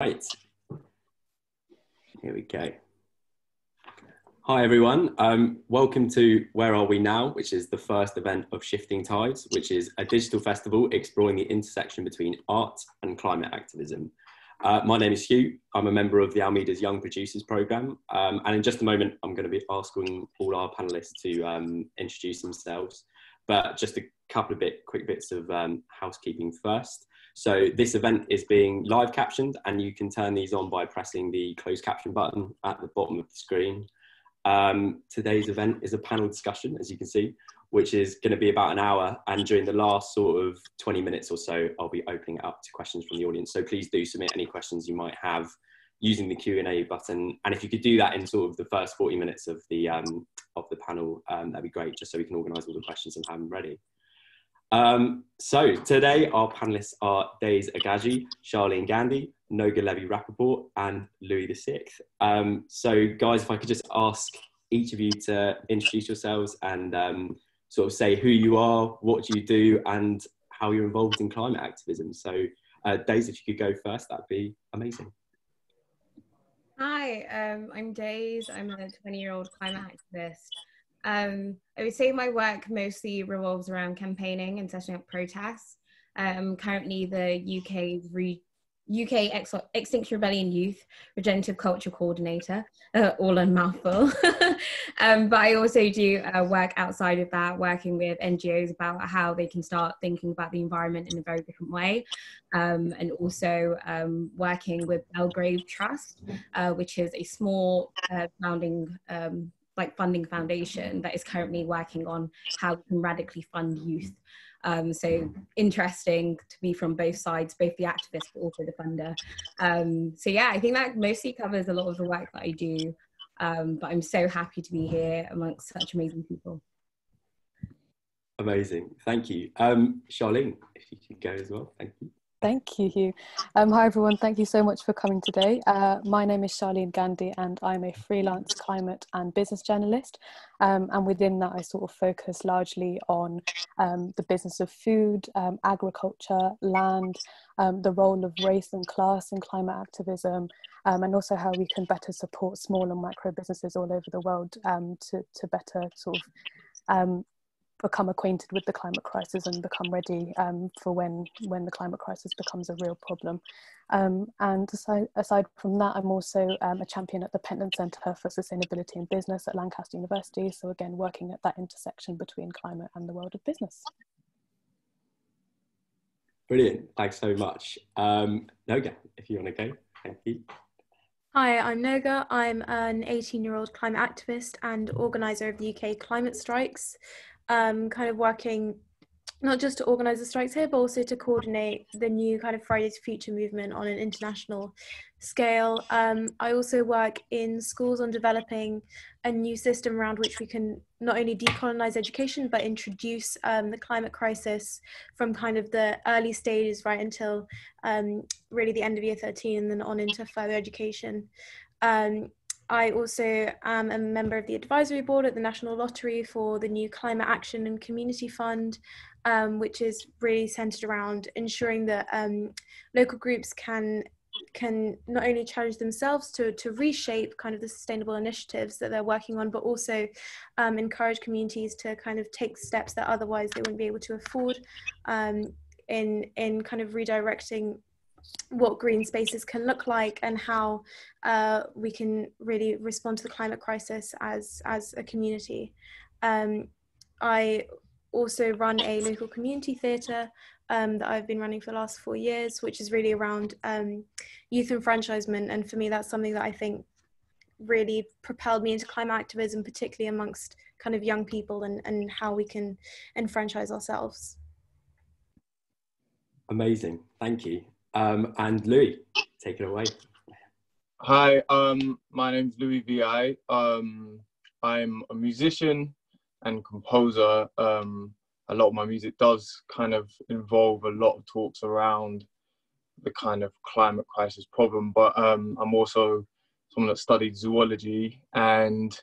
Right. Here we go. Hi, everyone. Um, welcome to Where Are We Now, which is the first event of Shifting Tides, which is a digital festival exploring the intersection between art and climate activism. Uh, my name is Hugh. I'm a member of the Almeida's Young Producers Programme. Um, and in just a moment, I'm going to be asking all our panellists to um, introduce themselves. But just a couple of bit, quick bits of um, housekeeping first. So this event is being live captioned and you can turn these on by pressing the closed caption button at the bottom of the screen. Um, today's event is a panel discussion, as you can see, which is going to be about an hour. And during the last sort of 20 minutes or so, I'll be opening it up to questions from the audience. So please do submit any questions you might have using the Q&A button. And if you could do that in sort of the first 40 minutes of the, um, of the panel, um, that'd be great, just so we can organise all the questions and have them ready. Um, so today our panelists are Daze Aghaji, Sharlene Gandhi, Noga Levy-Rapoport, and Louis VI. Um, so guys, if I could just ask each of you to introduce yourselves and um, sort of say who you are, what you do, and how you're involved in climate activism. So uh, Daze, if you could go first, that'd be amazing. Hi, um, I'm Daze. I'm a 20 year old climate activist. Um, I would say my work mostly revolves around campaigning and setting up protests. Um, currently, the UK's re- UK Ex- Extinction Rebellion Youth Regenerative Culture Coordinator, uh, all in mouthful. um, but I also do uh, work outside of that, working with NGOs about how they can start thinking about the environment in a very different way, um, and also um, working with Blagrave Trust, uh, which is a small uh, founding um, like funding foundation that is currently working on how we can radically fund youth. Um, so interesting to be from both sides, both the activist but also the funder. Um, so yeah, I think that mostly covers a lot of the work that I do. Um, but I'm so happy to be here amongst such amazing people. Amazing, thank you. Um, Sharlene, if you could go as well, thank you. Thank you, Hugh. Um, hi, everyone. Thank you so much for coming today. Uh, my name is Sharlene Gandhi, and I'm a freelance climate and business journalist. Um, and within that, I sort of focus largely on um, the business of food, um, agriculture, land, um, the role of race and class in climate activism, um, and also how we can better support small and micro businesses all over the world to, to better sort of become acquainted with the climate crisis and become ready um, for when when the climate crisis becomes a real problem. Um, and aside, aside, from that, I'm also um, a champion at the Pentland Centre for Sustainability and Business at Lancaster University. So again, working at that intersection between climate and the world of business. Brilliant, thanks so much. Um, Noga, if you want to go, thank you. Hi, I'm Noga. I'm an 18 year old climate activist and organiser of the UK climate strikes um, kind of working not just to organise the strikes here, but also to coordinate the new kind of Fridays Future movement on an international scale. Um, I also work in schools on developing a new system around which we can not only decolonise education, but introduce um, the climate crisis from kind of the early stages right until um, really the end of year 13 and then on into further education. Um, I also am a member of the advisory board at the National Lottery for the new Climate Action and Community Fund, um, which is really centered around ensuring that um, local groups can can not only challenge themselves to, to reshape kind of the sustainable initiatives that they're working on, but also um, encourage communities to kind of take steps that otherwise they wouldn't be able to afford um, in, in kind of redirecting what green spaces can look like and how uh, we can really respond to the climate crisis as as a community. Um, I also run a local community theatre um, that I've been running for the last four years, which is really around um, youth enfranchisement. And for me, that's something that I think really propelled me into climate activism, particularly amongst kind of young people and, and how we can enfranchise ourselves. Amazing, thank you. Um, and Louis, take it away. Hi, um, my name's Louis VI. Um, I'm a musician and composer. Um, a lot of my music does kind of involve a lot of talks around the kind of climate crisis problem, but um, I'm also someone that studied zoology and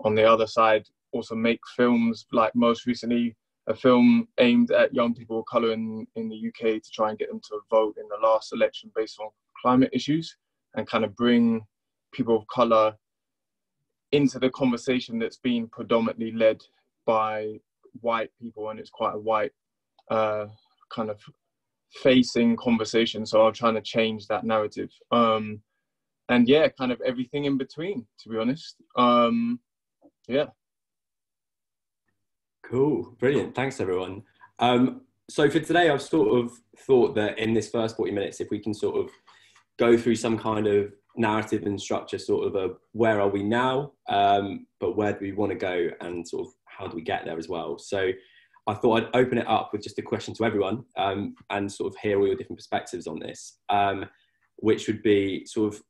on the other side also make films like most recently a film aimed at young people of colour in, in the UK to try and get them to vote in the last election based on climate issues and kind of bring people of color into the conversation that's been predominantly led by white people. And it's quite a white uh, kind of facing conversation. So i'm trying to change that narrative. Um, and yeah kind of everything in between to be honest. Um, yeah cool. Brilliant. Thanks everyone. Um, so for today i've sort of thought that in this first 40 minutes if we can sort of go through some kind of narrative and structure sort of a where are we now? Um, but where do we want to go and sort of how do we get there as well? So i thought i'd open it up with just a question to everyone um, and sort of hear all your different perspectives on this um, which would be sort of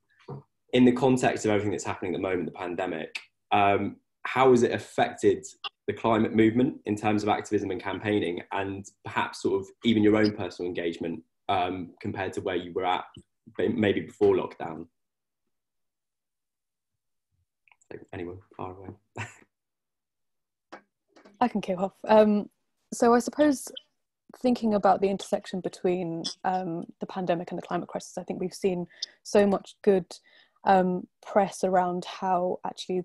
in the context of everything that's happening at the moment the pandemic um, how has it affected the climate movement in terms of activism and campaigning and perhaps sort of even your own personal engagement um, compared to where you were at maybe before lockdown anyone far away? I can kick off. Um, so I suppose thinking about the intersection between um, the pandemic and the climate crisis, I think we've seen so much good um, press around how actually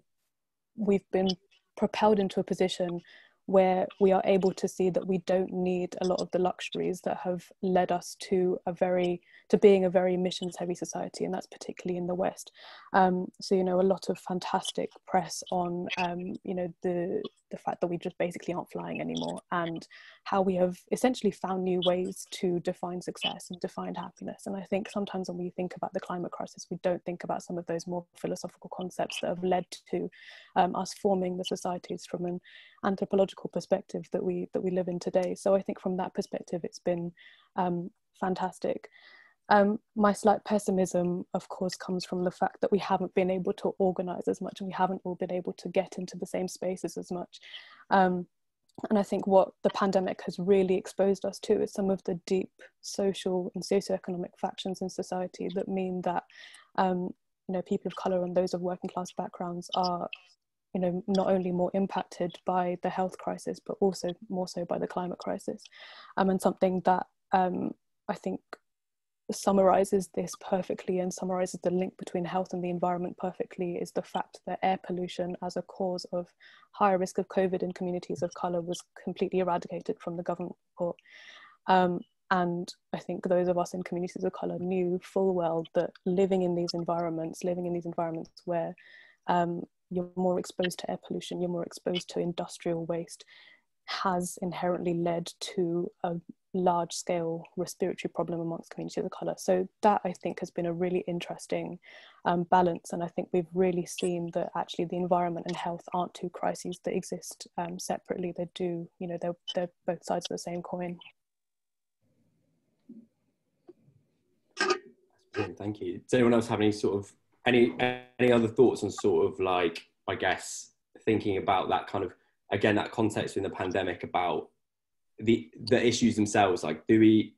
we've been propelled into a position where we are able to see that we don't need a lot of the luxuries that have led us to a very to being a very emissions heavy society and that's particularly in the west. Um, so you know a lot of fantastic press on um, you know the the fact that we just basically aren't flying anymore and how we have essentially found new ways to define success and define happiness. And i think sometimes when we think about the climate crisis we don't think about some of those more philosophical concepts that have led to um, us forming the societies from an anthropological perspective that we that we live in today. So i think from that perspective it's been um, fantastic um, my slight pessimism, of course, comes from the fact that we haven't been able to organize as much and we haven't all been able to get into the same spaces as much. Um, and I think what the pandemic has really exposed us to is some of the deep social and socioeconomic factions in society that mean that um, you know people of color and those of working class backgrounds are you know not only more impacted by the health crisis but also more so by the climate crisis um, and something that um, I think summarizes this perfectly and summarizes the link between health and the environment perfectly is the fact that air pollution as a cause of higher risk of COVID in communities of color was completely eradicated from the government report. Um, and I think those of us in communities of color knew full well that living in these environments, living in these environments where um, you're more exposed to air pollution, you're more exposed to industrial waste, has inherently led to a large scale respiratory problem amongst communities of colour. So that I think has been a really interesting um, balance. And I think we've really seen that actually the environment and health aren't two crises that exist um, separately. They do, you know, they're, they're both sides of the same coin. Thank you. Does anyone else have any sort of any any other thoughts on sort of like I guess thinking about that kind of again that context in the pandemic about the the issues themselves like do we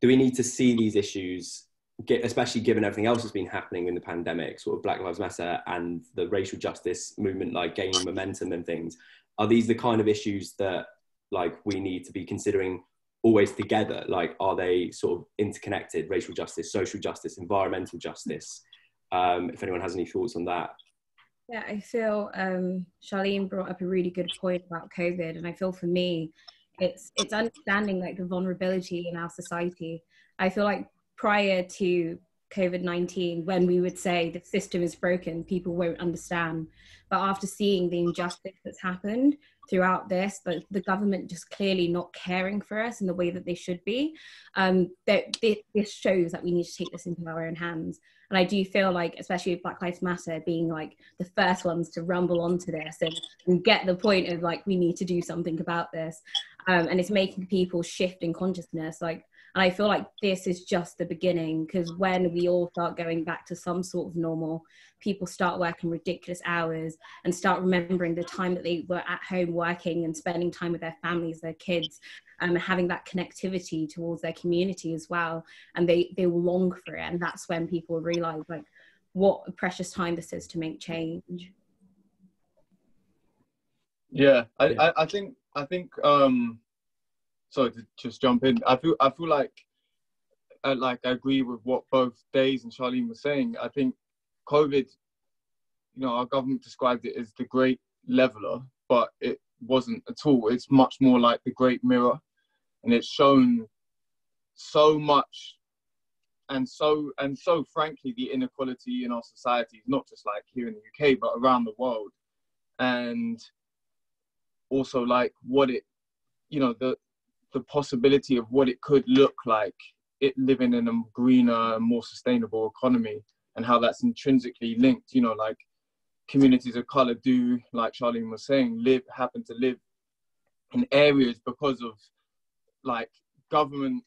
do we need to see these issues get, especially given everything else that's been happening in the pandemic sort of black lives matter and the racial justice movement like gaining momentum and things? Are these the kind of issues that like we need to be considering always together? Like are they sort of interconnected racial justice social justice environmental justice? Um, if anyone has any thoughts on that. Yeah i feel um, sharlene brought up a really good point about covid and i feel for me it's it's understanding like the vulnerability in our society. I feel like prior to covid-19 when we would say the system is broken people won't understand. But after seeing the injustice that's happened throughout this but the government just clearly not caring for us in the way that they should be um that this shows that we need to take this into our own hands. And I do feel like, especially Black Lives Matter being like the first ones to rumble onto this and, and get the point of like, we need to do something about this. Um, and it's making people shift in consciousness. Like, and I feel like this is just the beginning because when we all start going back to some sort of normal, people start working ridiculous hours and start remembering the time that they were at home working and spending time with their families, their kids, um, having that connectivity towards their community as well and they they will long for it and that's when people realize like what a precious time this is to make change yeah i i, I think i think um sorry to just jump in i feel i feel like uh, like I agree with what both Daze and Sharlene were saying. I think COVID, you know, our government described it as the great leveler, but it wasn't at all. It's much more like the great mirror, and it's shown so much and so and so frankly the inequality in our society not just like here in the UK but around the world and also like what it you know the the possibility of what it could look like it living in a greener more sustainable economy and how that's intrinsically linked you know like communities of color do like sharlene was saying live happen to live in areas because of like government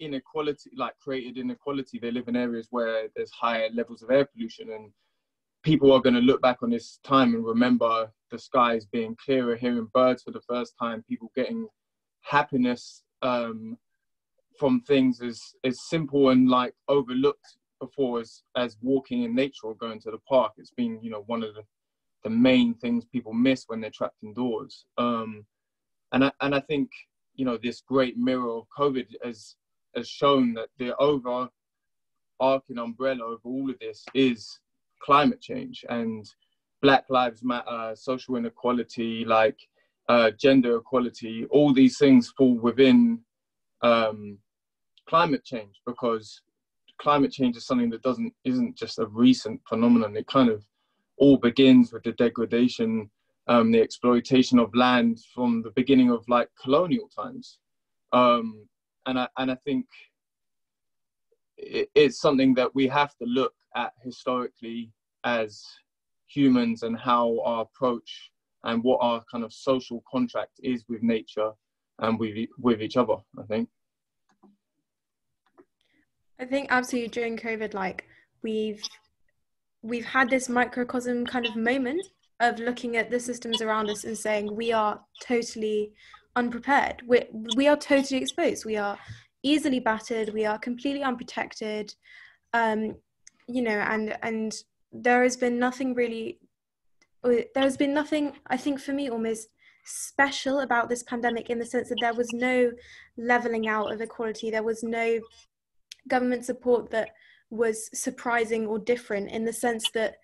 inequality like created inequality. They live in areas where there's higher levels of air pollution and people are going to look back on this time and remember the skies being clearer hearing birds for the first time people getting happiness um, from things as as simple and like overlooked before as as walking in nature or going to the park. It's been you know one of the the main things people miss when they're trapped indoors. Um, and I and I think you know this great mirror of COVID has has shown that the over overarching umbrella over all of this is climate change and Black Lives Matter, social inequality, like uh, gender equality, all these things fall within um, climate change because climate change is something that doesn't isn't just a recent phenomenon. It kind of all begins with the degradation, um, the exploitation of land from the beginning of like colonial times, um, and I and I think it, it's something that we have to look at historically as humans and how our approach and what our kind of social contract is with nature and with with each other. I think. I think absolutely during COVID, like we've we've had this microcosm kind of moment of looking at the systems around us and saying we are totally unprepared. We we are totally exposed. We are easily battered. We are completely unprotected. Um, you know, and and there has been nothing really there has been nothing, I think, for me almost special about this pandemic in the sense that there was no leveling out of equality. There was no government support that was surprising or different in the sense that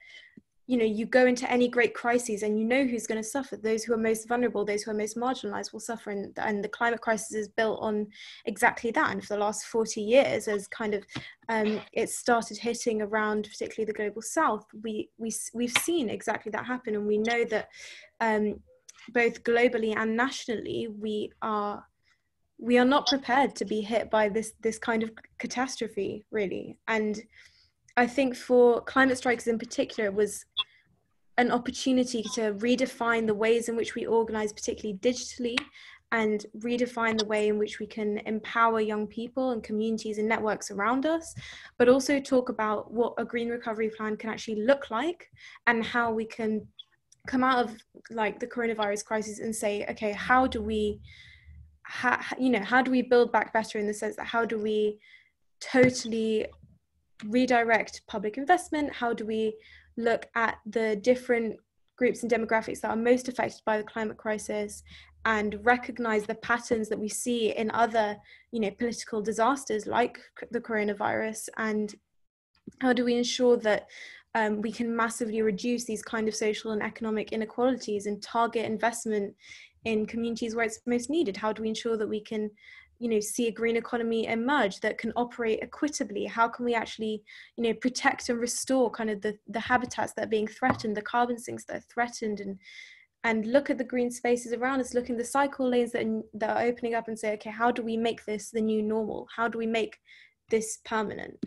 you know you go into any great crises and you know who's going to suffer. Those who are most vulnerable those who are most marginalized will suffer. And, and the climate crisis is built on exactly that. And for the last 40 years as kind of um, it started hitting around particularly the global south we, we we've seen exactly that happen. And we know that um, both globally and nationally we are we are not prepared to be hit by this this kind of catastrophe really. And I think for climate strikes in particular, it was an opportunity to redefine the ways in which we organize, particularly digitally, and redefine the way in which we can empower young people and communities and networks around us, but also talk about what a green recovery plan can actually look like and how we can come out of like the coronavirus crisis and say, okay, how do we, how, you know, how do we build back better in the sense that how do we totally redirect public investment? How do we look at the different groups and demographics that are most affected by the climate crisis and recognize the patterns that we see in other you know political disasters like the coronavirus and how do we ensure that um, we can massively reduce these kind of social and economic inequalities and target investment in communities where it's most needed how do we ensure that we can you know see a green economy emerge that can operate equitably? How can we actually you know protect and restore kind of the the habitats that are being threatened the carbon sinks that are threatened? And and look at the green spaces around us. Look in the cycle lanes that, that are opening up and say okay how do we make this the new normal? How do we make this permanent?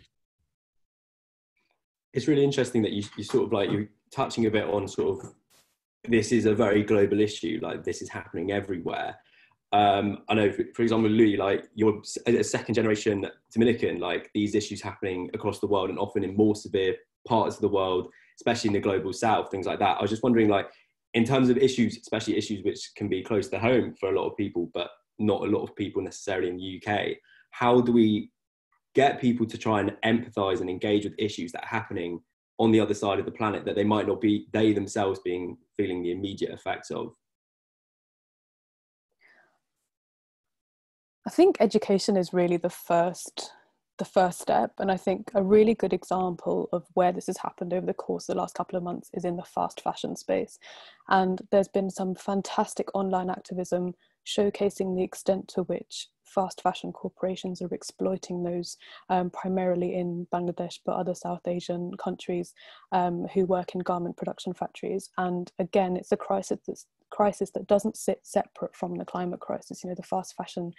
It's really interesting that you, you sort of like you're touching a bit on sort of this is a very global issue. Like this is happening everywhere um, I know, for, example, Louis, like you're a second generation Dominican, like these issues happening across the world and often in more severe parts of the world, especially in the global south, things like that. I was just wondering, like, in terms of issues, especially issues which can be close to home for a lot of people, but not a lot of people necessarily in the UK, how do we get people to try and empathize and engage with issues that are happening on the other side of the planet that they might not be, they themselves being feeling the immediate effects of? I think education is really the first the first step. And I think a really good example of where this has happened over the course of the last couple of months is in the fast fashion space. And there's been some fantastic online activism showcasing the extent to which fast fashion corporations are exploiting those um, primarily in Bangladesh but other South Asian countries um, who work in garment production factories. And again, it's a crisis that's crisis that doesn't sit separate from the climate crisis. You know, the fast fashion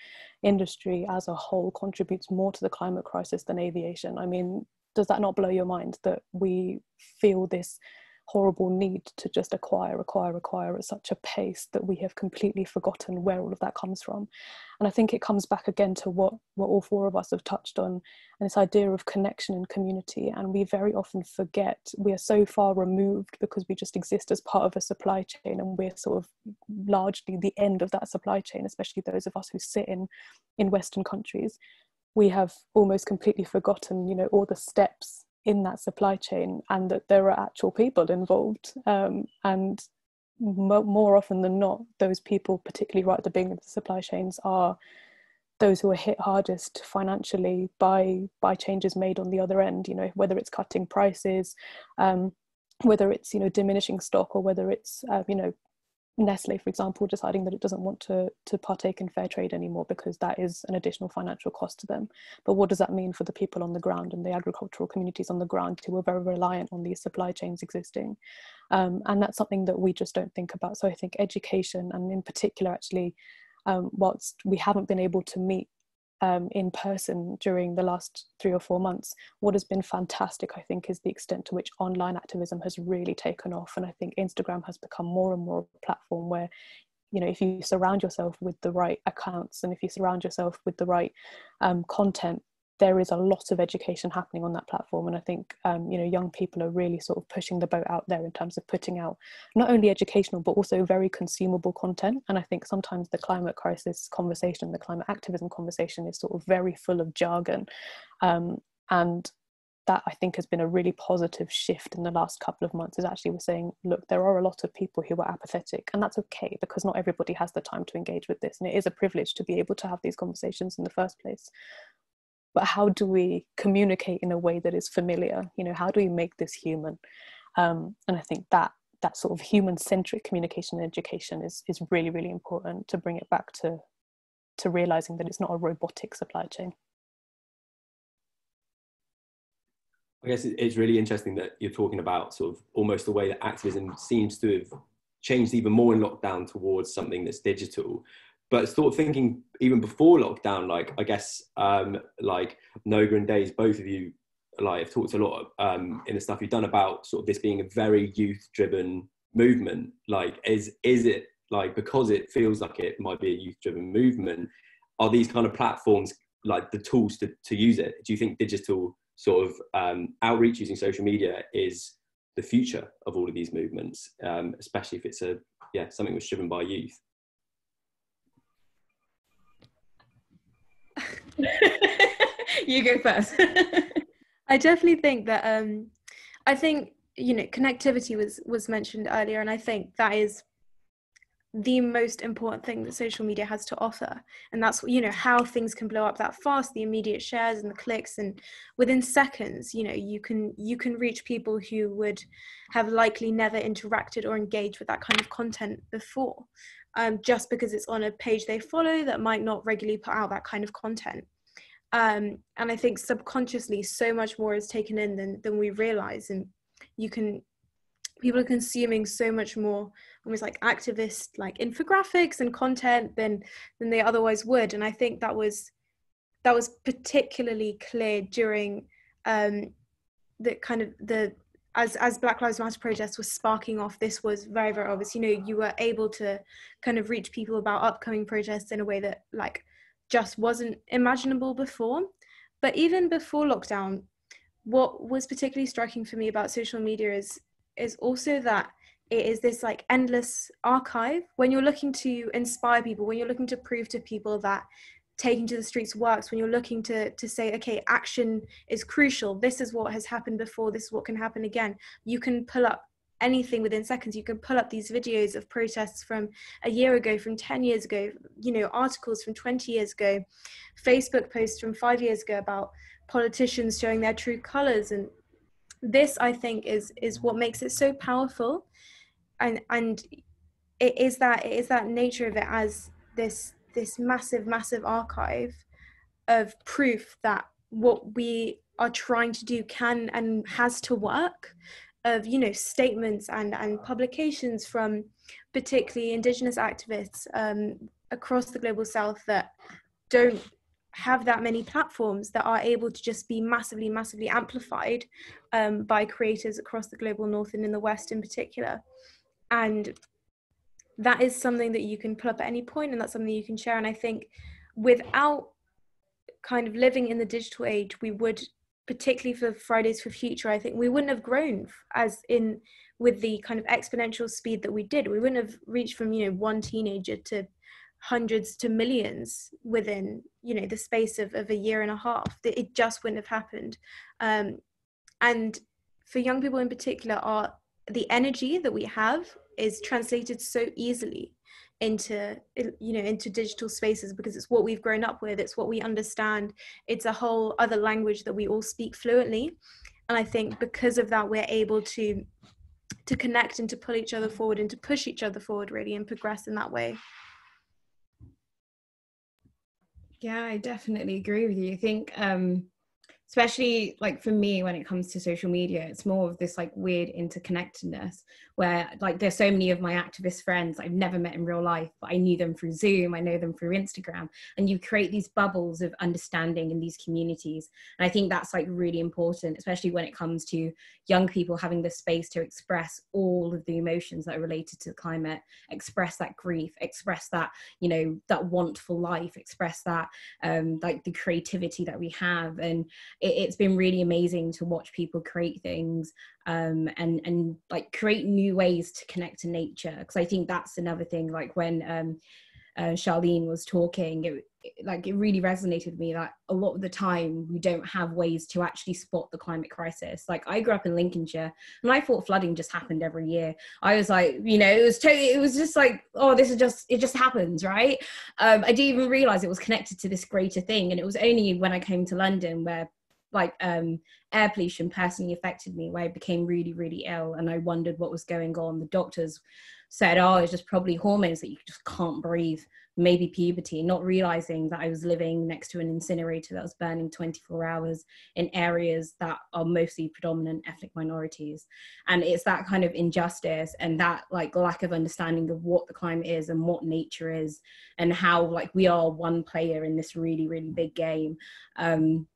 industry as a whole contributes more to the climate crisis than aviation. I mean, does that not blow your mind that we feel this horrible need to just acquire, acquire, acquire at such a pace that we have completely forgotten where all of that comes from. And I think it comes back again to what, what all four of us have touched on, and this idea of connection and community. And we very often forget we are so far removed because we just exist as part of a supply chain, and we're sort of largely the end of that supply chain, especially those of us who sit in in Western countries. We have almost completely forgotten, you know, all the steps in that supply chain and that there are actual people involved um, and mo- more often than not those people particularly right at the beginning of the supply chains are those who are hit hardest financially by by changes made on the other end you know whether it's cutting prices um, whether it's you know diminishing stock or whether it's uh, you know Nestle, for example, deciding that it doesn't want to, to partake in fair trade anymore because that is an additional financial cost to them. But what does that mean for the people on the ground and the agricultural communities on the ground who are very reliant on these supply chains existing? Um, and that's something that we just don't think about. So I think education, and in particular, actually, um, whilst we haven't been able to meet um, in person during the last three or four months, what has been fantastic, I think, is the extent to which online activism has really taken off. And I think Instagram has become more and more a platform where, you know, if you surround yourself with the right accounts and if you surround yourself with the right um, content, there is a lot of education happening on that platform and i think um, you know young people are really sort of pushing the boat out there in terms of putting out not only educational but also very consumable content and i think sometimes the climate crisis conversation the climate activism conversation is sort of very full of jargon um, and that I think has been a really positive shift in the last couple of months is actually we're saying, look, there are a lot of people who are apathetic, and that's okay because not everybody has the time to engage with this. And it is a privilege to be able to have these conversations in the first place but how do we communicate in a way that is familiar? You know how do we make this human? Um, and i think that that sort of human centric communication and education is is really really important to bring it back to to realizing that it's not a robotic supply chain. I guess it's really interesting that you're talking about sort of almost the way that activism seems to have changed even more in lockdown towards something that's digital but sort of thinking even before lockdown, like I guess um, like Noga and Daze, both of you like have talked a lot um, in the stuff you've done about sort of this being a very youth driven movement. Like is is it like because it feels like it might be a youth driven movement, are these kind of platforms like the tools to, to use it? Do you think digital sort of um, outreach using social media is the future of all of these movements, um, especially if it's a yeah something that's driven by youth? you go first. I definitely think that um, I think you know connectivity was was mentioned earlier, and I think that is the most important thing that social media has to offer. And that's you know how things can blow up that fast the immediate shares and the clicks. And within seconds you know you can you can reach people who would have likely never interacted or engaged with that kind of content before um, just because it's on a page they follow that might not regularly put out that kind of content. Um, and I think subconsciously, so much more is taken in than than we realize, and you can people are consuming so much more almost like activist like infographics and content than than they otherwise would and i think that was that was particularly clear during um the kind of the as as Black Lives Matter protests were sparking off, this was very very obvious. You know, you were able to kind of reach people about upcoming protests in a way that like just wasn't imaginable before. But even before lockdown, what was particularly striking for me about social media is is also that it is this like endless archive when you're looking to inspire people when you're looking to prove to people that taking to the streets works when you're looking to to say okay action is crucial. This is what has happened before. This is what can happen again. You can pull up anything within seconds. You can pull up these videos of protests from a year ago from 10 years ago you know articles from 20 years ago facebook posts from 5 years ago about politicians showing their true colors. And this i think is is what makes it so powerful. And and it is that it is that nature of it as this this massive massive archive of proof that what we are trying to do can and has to work of you know statements and and publications from particularly indigenous activists um, across the global south that don't have that many platforms that are able to just be massively massively amplified um, by creators across the global north and in the west in particular. And that is something that you can pull up at any point and that's something you can share. And i think without kind of living in the digital age we would particularly for fridays for future i think we wouldn't have grown as in with the kind of exponential speed that we did. We wouldn't have reached from you know one teenager to hundreds to millions within you know the space of, of a year and a half. It just wouldn't have happened. Um, and for young people in particular are the energy that we have is translated so easily into you know into digital spaces because it's what we've grown up with it's what we understand it's a whole other language that we all speak fluently. And i think because of that we're able to to connect and to pull each other forward and to push each other forward really and progress in that way. Yeah i definitely agree with you. I think um especially like for me when it comes to social media it's more of this like weird interconnectedness where like there's so many of my activist friends I've never met in real life, but I knew them through Zoom, I know them through Instagram, and you create these bubbles of understanding in these communities. And I think that's like really important, especially when it comes to young people having the space to express all of the emotions that are related to climate, express that grief, express that, you know, that want for life, express that um like the creativity that we have. And it, it's been really amazing to watch people create things um, and and like create new ways to connect to nature because I think that's another thing like when um, uh, Sharlene was talking it, it, like it really resonated with me that a lot of the time we don't have ways to actually spot the climate crisis. Like I grew up in Lincolnshire and I thought flooding just happened every year. I was like you know it was totally it was just like oh this is just it just happens right? Um, I didn't even realize it was connected to this greater thing and it was only when I came to London where like um, air pollution personally affected me where I became really, really ill and I wondered what was going on. The doctors said, oh, it's just probably hormones that you just can't breathe, maybe puberty, not realizing that I was living next to an incinerator that was burning 24 hours in areas that are mostly predominant ethnic minorities. And it's that kind of injustice and that like lack of understanding of what the climate is and what nature is and how like we are one player in this really, really big game. Um,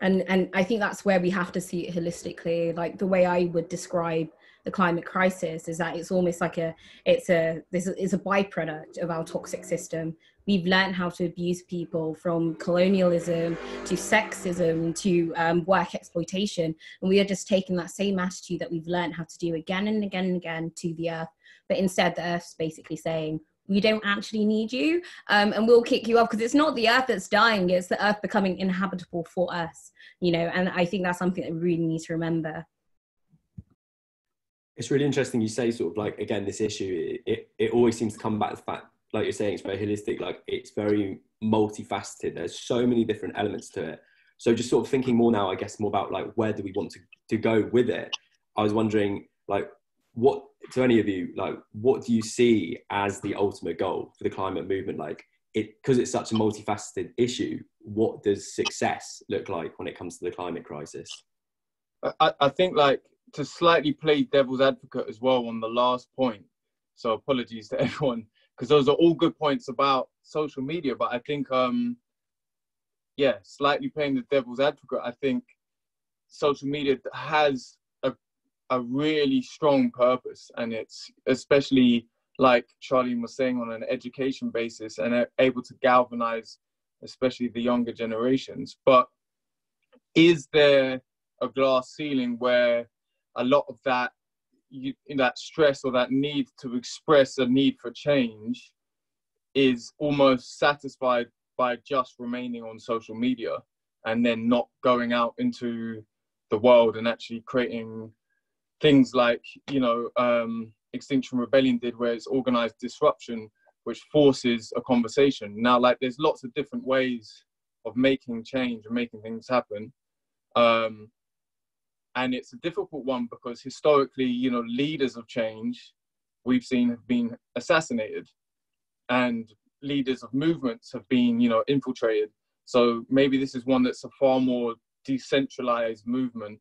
and and i think that's where we have to see it holistically. Like the way i would describe the climate crisis is that it's almost like a it's a this is a byproduct of our toxic system. We've learned how to abuse people from colonialism to sexism to um, work exploitation. And we are just taking that same attitude that we've learned how to do again and again and again to the earth. But instead the earth's basically saying we don't actually need you um, and we'll kick you off because it's not the earth that's dying it's the earth becoming inhabitable for us you know and i think that's something that we really need to remember. It's really interesting you say sort of like again this issue it, it, it always seems to come back to the fact like you're saying it's very holistic like it's very multifaceted there's so many different elements to it. So just sort of thinking more now i guess more about like where do we want to, to go with it? I was wondering like what to any of you like what do you see as the ultimate goal for the climate movement? Like it because it's such a multifaceted issue what does success look like when it comes to the climate crisis? I, I think like to slightly play devil's advocate as well on the last point so apologies to everyone because those are all good points about social media but i think um yeah slightly playing the devil's advocate i think social media has a really strong purpose and it's especially like Sharlene was saying on an education basis and able to galvanize especially the younger generations. But is there a glass ceiling where a lot of that you, that stress or that need to express a need for change is almost satisfied by just remaining on social media and then not going out into the world and actually creating things like you know um, Extinction Rebellion did, where it's organized disruption, which forces a conversation. Now, like there's lots of different ways of making change and making things happen, Um, and it's a difficult one because historically, you know, leaders of change we've seen have been assassinated, and leaders of movements have been, you know, infiltrated. So maybe this is one that's a far more decentralized movement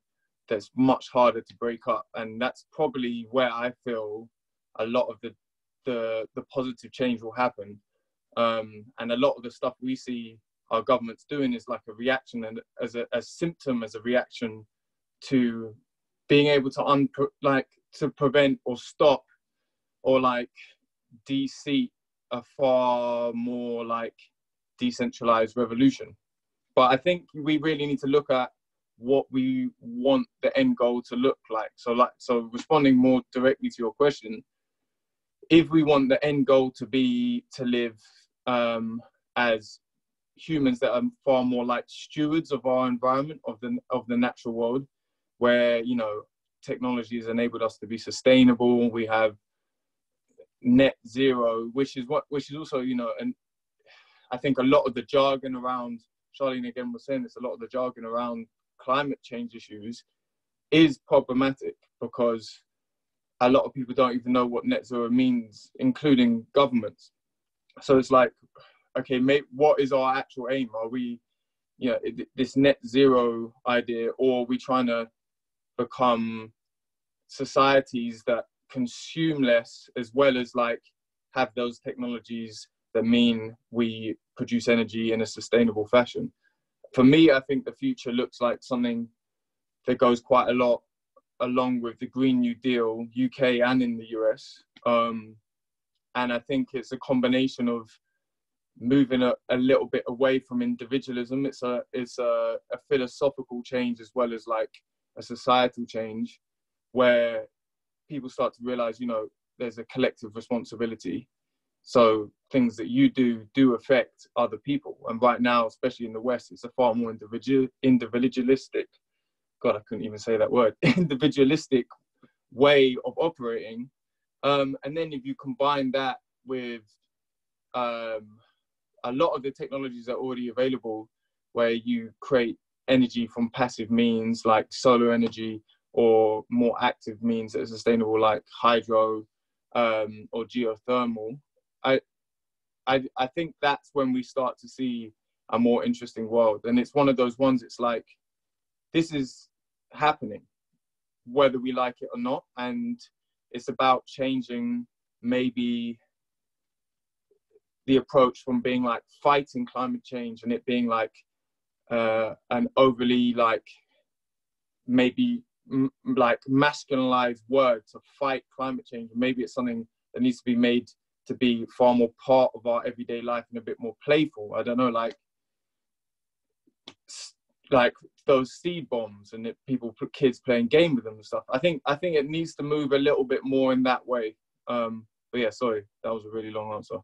that's much harder to break up, and that's probably where I feel a lot of the the, the positive change will happen. Um, and a lot of the stuff we see our governments doing is like a reaction and as a, a symptom, as a reaction to being able to un like to prevent or stop or like de-seat a far more like decentralized revolution. But I think we really need to look at what we want the end goal to look like. So like so responding more directly to your question, if we want the end goal to be to live um, as humans that are far more like stewards of our environment of the of the natural world where you know technology has enabled us to be sustainable we have net zero which is what which is also you know and i think a lot of the jargon around sharlene again was saying this a lot of the jargon around climate change issues is problematic because a lot of people don't even know what net zero means including governments so it's like okay, mate, what is our actual aim? Are we, you know, this net zero idea, or are we trying to become societies that consume less as well as like have those technologies that mean we produce energy in a sustainable fashion? For me, I think the future looks like something that goes quite a lot along with the Green New Deal, UK and in the US. Um, and I think it's a combination of moving a, a little bit away from individualism. It's a it's a, a philosophical change as well as like a societal change, where people start to realize, you know, there's a collective responsibility. So things that you do do affect other people. And right now, especially in the West, it's a far more individual individualistic. God, I couldn't even say that word. individualistic way of operating. Um, and then if you combine that with um, a lot of the technologies that are already available where you create energy from passive means like solar energy or more active means that are sustainable like hydro um, or geothermal. I, I, think that's when we start to see a more interesting world. And it's one of those ones, it's like, this is happening, whether we like it or not. And it's about changing maybe the approach from being like fighting climate change and it being like uh, an overly like maybe m- like masculinized word to fight climate change. Maybe it's something that needs to be made to be far more part of our everyday life and a bit more playful. I don't know, like like those seed bombs and it, people kids playing game with them and stuff. I think I think it needs to move a little bit more in that way. Um, but yeah, sorry, that was a really long answer.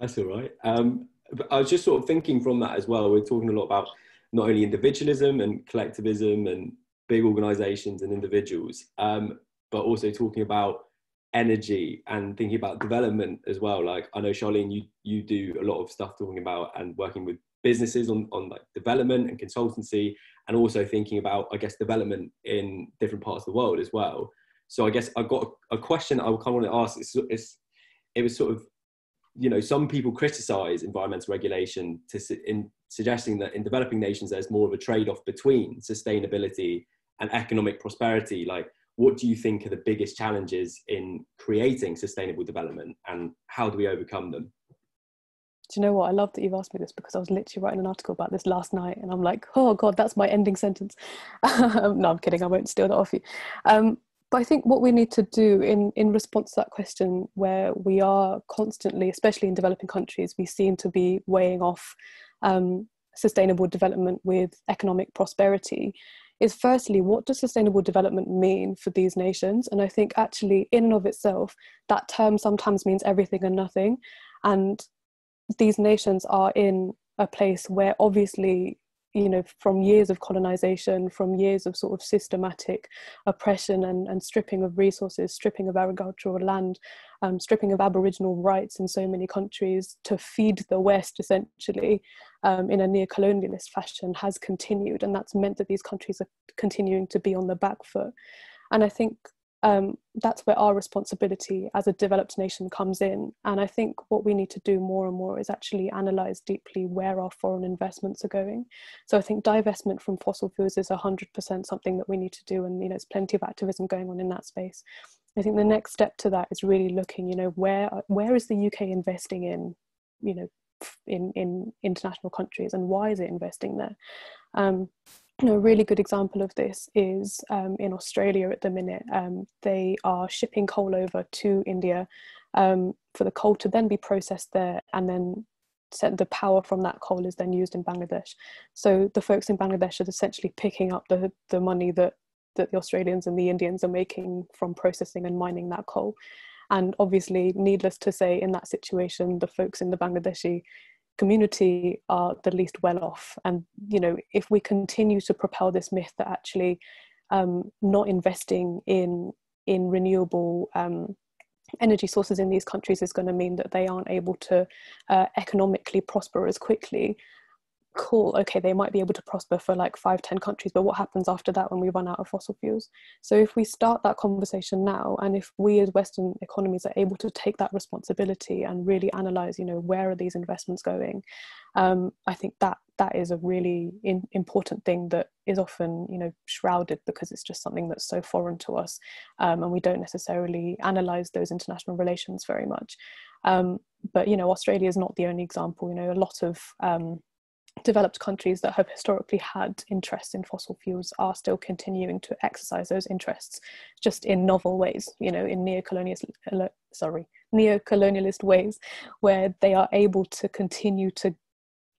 That's all right. Um, I was just sort of thinking from that as well. We're talking a lot about not only individualism and collectivism and big organizations and individuals, um, but also talking about energy and thinking about development as well. Like I know Sharlene, you you do a lot of stuff talking about and working with businesses on, on like development and consultancy and also thinking about I guess development in different parts of the world as well. So I guess I've got a, a question I kind of want to ask. It's, it's, it was sort of you know, some people criticize environmental regulation to, in suggesting that in developing nations there's more of a trade-off between sustainability and economic prosperity. Like, what do you think are the biggest challenges in creating sustainable development, and how do we overcome them? Do you know what? I love that you've asked me this because I was literally writing an article about this last night, and I'm like, oh god, that's my ending sentence. no, I'm kidding. I won't steal that off you. Um, but I think what we need to do in, in response to that question, where we are constantly, especially in developing countries, we seem to be weighing off um, sustainable development with economic prosperity, is firstly, what does sustainable development mean for these nations? And I think actually, in and of itself, that term sometimes means everything and nothing. And these nations are in a place where obviously you know from years of colonization from years of sort of systematic oppression and, and stripping of resources stripping of agricultural land um, stripping of aboriginal rights in so many countries to feed the west essentially um, in a neo-colonialist fashion has continued. And that's meant that these countries are continuing to be on the back foot. And i think um, that's where our responsibility as a developed nation comes in. And I think what we need to do more and more is actually analyze deeply where our foreign investments are going. So I think divestment from fossil fuels is 100% something that we need to do. And, you know, there's plenty of activism going on in that space. I think the next step to that is really looking, you know, where, where is the UK investing in, you know, in, in international countries and why is it investing there? Um, a really good example of this is um, in Australia at the minute. Um, they are shipping coal over to India um, for the coal to then be processed there and then the power from that coal is then used in Bangladesh. So the folks in Bangladesh are essentially picking up the, the money that, that the Australians and the Indians are making from processing and mining that coal. And obviously, needless to say, in that situation, the folks in the Bangladeshi community are the least well off. And you know, if we continue to propel this myth that actually um, not investing in in renewable um, energy sources in these countries is going to mean that they aren't able to uh, economically prosper as quickly cool okay they might be able to prosper for like five ten countries but what happens after that when we run out of fossil fuels? So if we start that conversation now and if we as western economies are able to take that responsibility and really analyze you know where are these investments going um, i think that that is a really in, important thing that is often you know shrouded because it's just something that's so foreign to us um, and we don't necessarily analyze those international relations very much. Um, but you know australia is not the only example you know a lot of um, developed countries that have historically had interests in fossil fuels are still continuing to exercise those interests just in novel ways you know in neo-colonialist sorry neo-colonialist ways where they are able to continue to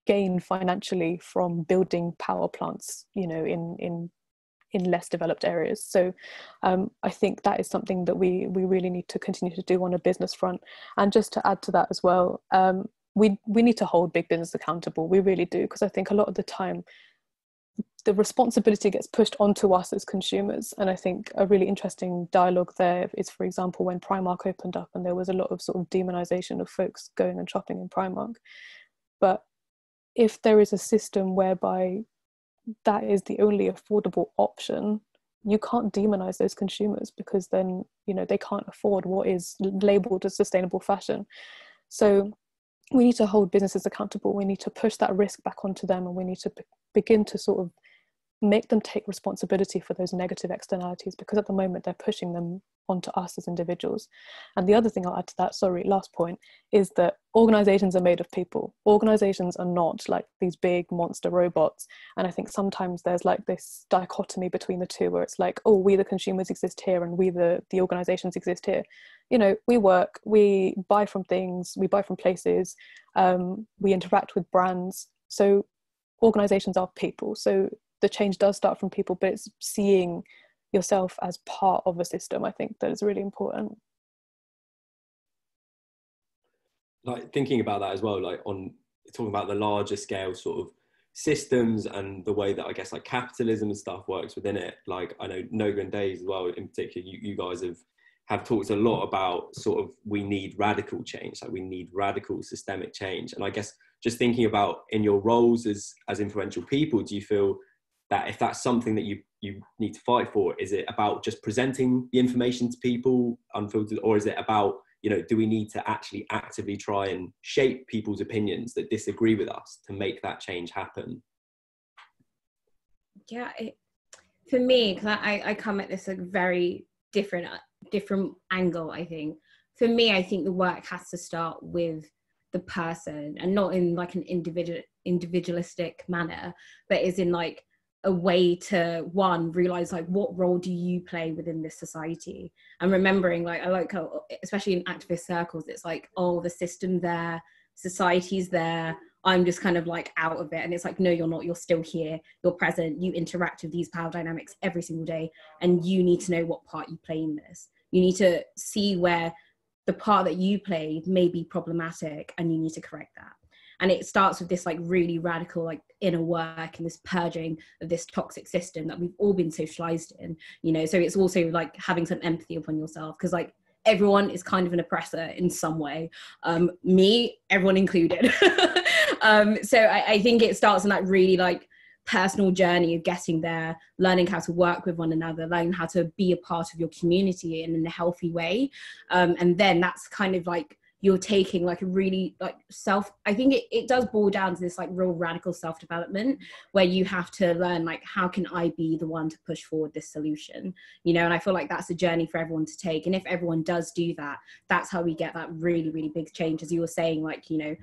gain financially from building power plants you know in in in less developed areas. So um, i think that is something that we we really need to continue to do on a business front. And just to add to that as well um, we we need to hold big business accountable. We really do because i think a lot of the time the responsibility gets pushed onto us as consumers. And i think a really interesting dialogue there is for example when primark opened up and there was a lot of sort of demonization of folks going and shopping in primark. But if there is a system whereby that is the only affordable option you can't demonize those consumers because then you know they can't afford what is labeled as sustainable fashion. So we need to hold businesses accountable. We need to push that risk back onto them, and we need to be- begin to sort of make them take responsibility for those negative externalities because at the moment they're pushing them onto us as individuals. And the other thing I'll add to that, sorry, last point, is that organizations are made of people. Organizations are not like these big monster robots. And I think sometimes there's like this dichotomy between the two where it's like, oh, we the consumers exist here and we the, the organizations exist here you know we work we buy from things we buy from places um, we interact with brands so organizations are people so the change does start from people but it's seeing yourself as part of a system i think that is really important like thinking about that as well like on talking about the larger scale sort of systems and the way that i guess like capitalism and stuff works within it like i know noga and Daze as well in particular you, you guys have have talked a lot about sort of we need radical change, like we need radical systemic change. And I guess just thinking about in your roles as as influential people, do you feel that if that's something that you you need to fight for, is it about just presenting the information to people unfiltered, or is it about you know do we need to actually actively try and shape people's opinions that disagree with us to make that change happen? Yeah, it, for me, because I, I come at this a very different different angle i think for me i think the work has to start with the person and not in like an individual individualistic manner but is in like a way to one realize like what role do you play within this society and remembering like i like how especially in activist circles it's like oh the system there society's there I'm just kind of like out of it. And it's like, no, you're not. You're still here. You're present. You interact with these power dynamics every single day. And you need to know what part you play in this. You need to see where the part that you played may be problematic and you need to correct that. And it starts with this like really radical like inner work and this purging of this toxic system that we've all been socialized in you know so it's also like having some empathy upon yourself because like everyone is kind of an oppressor in some way um me everyone included um so I, I think it starts on that really like personal journey of getting there, learning how to work with one another, learning how to be a part of your community in, in a healthy way. Um, and then that's kind of like you're taking like a really like self i think it, it does boil down to this like real radical self development where you have to learn like how can i be the one to push forward this solution you know? And i feel like that's a journey for everyone to take. And if everyone does do that that's how we get that really really big change. As you were saying like you know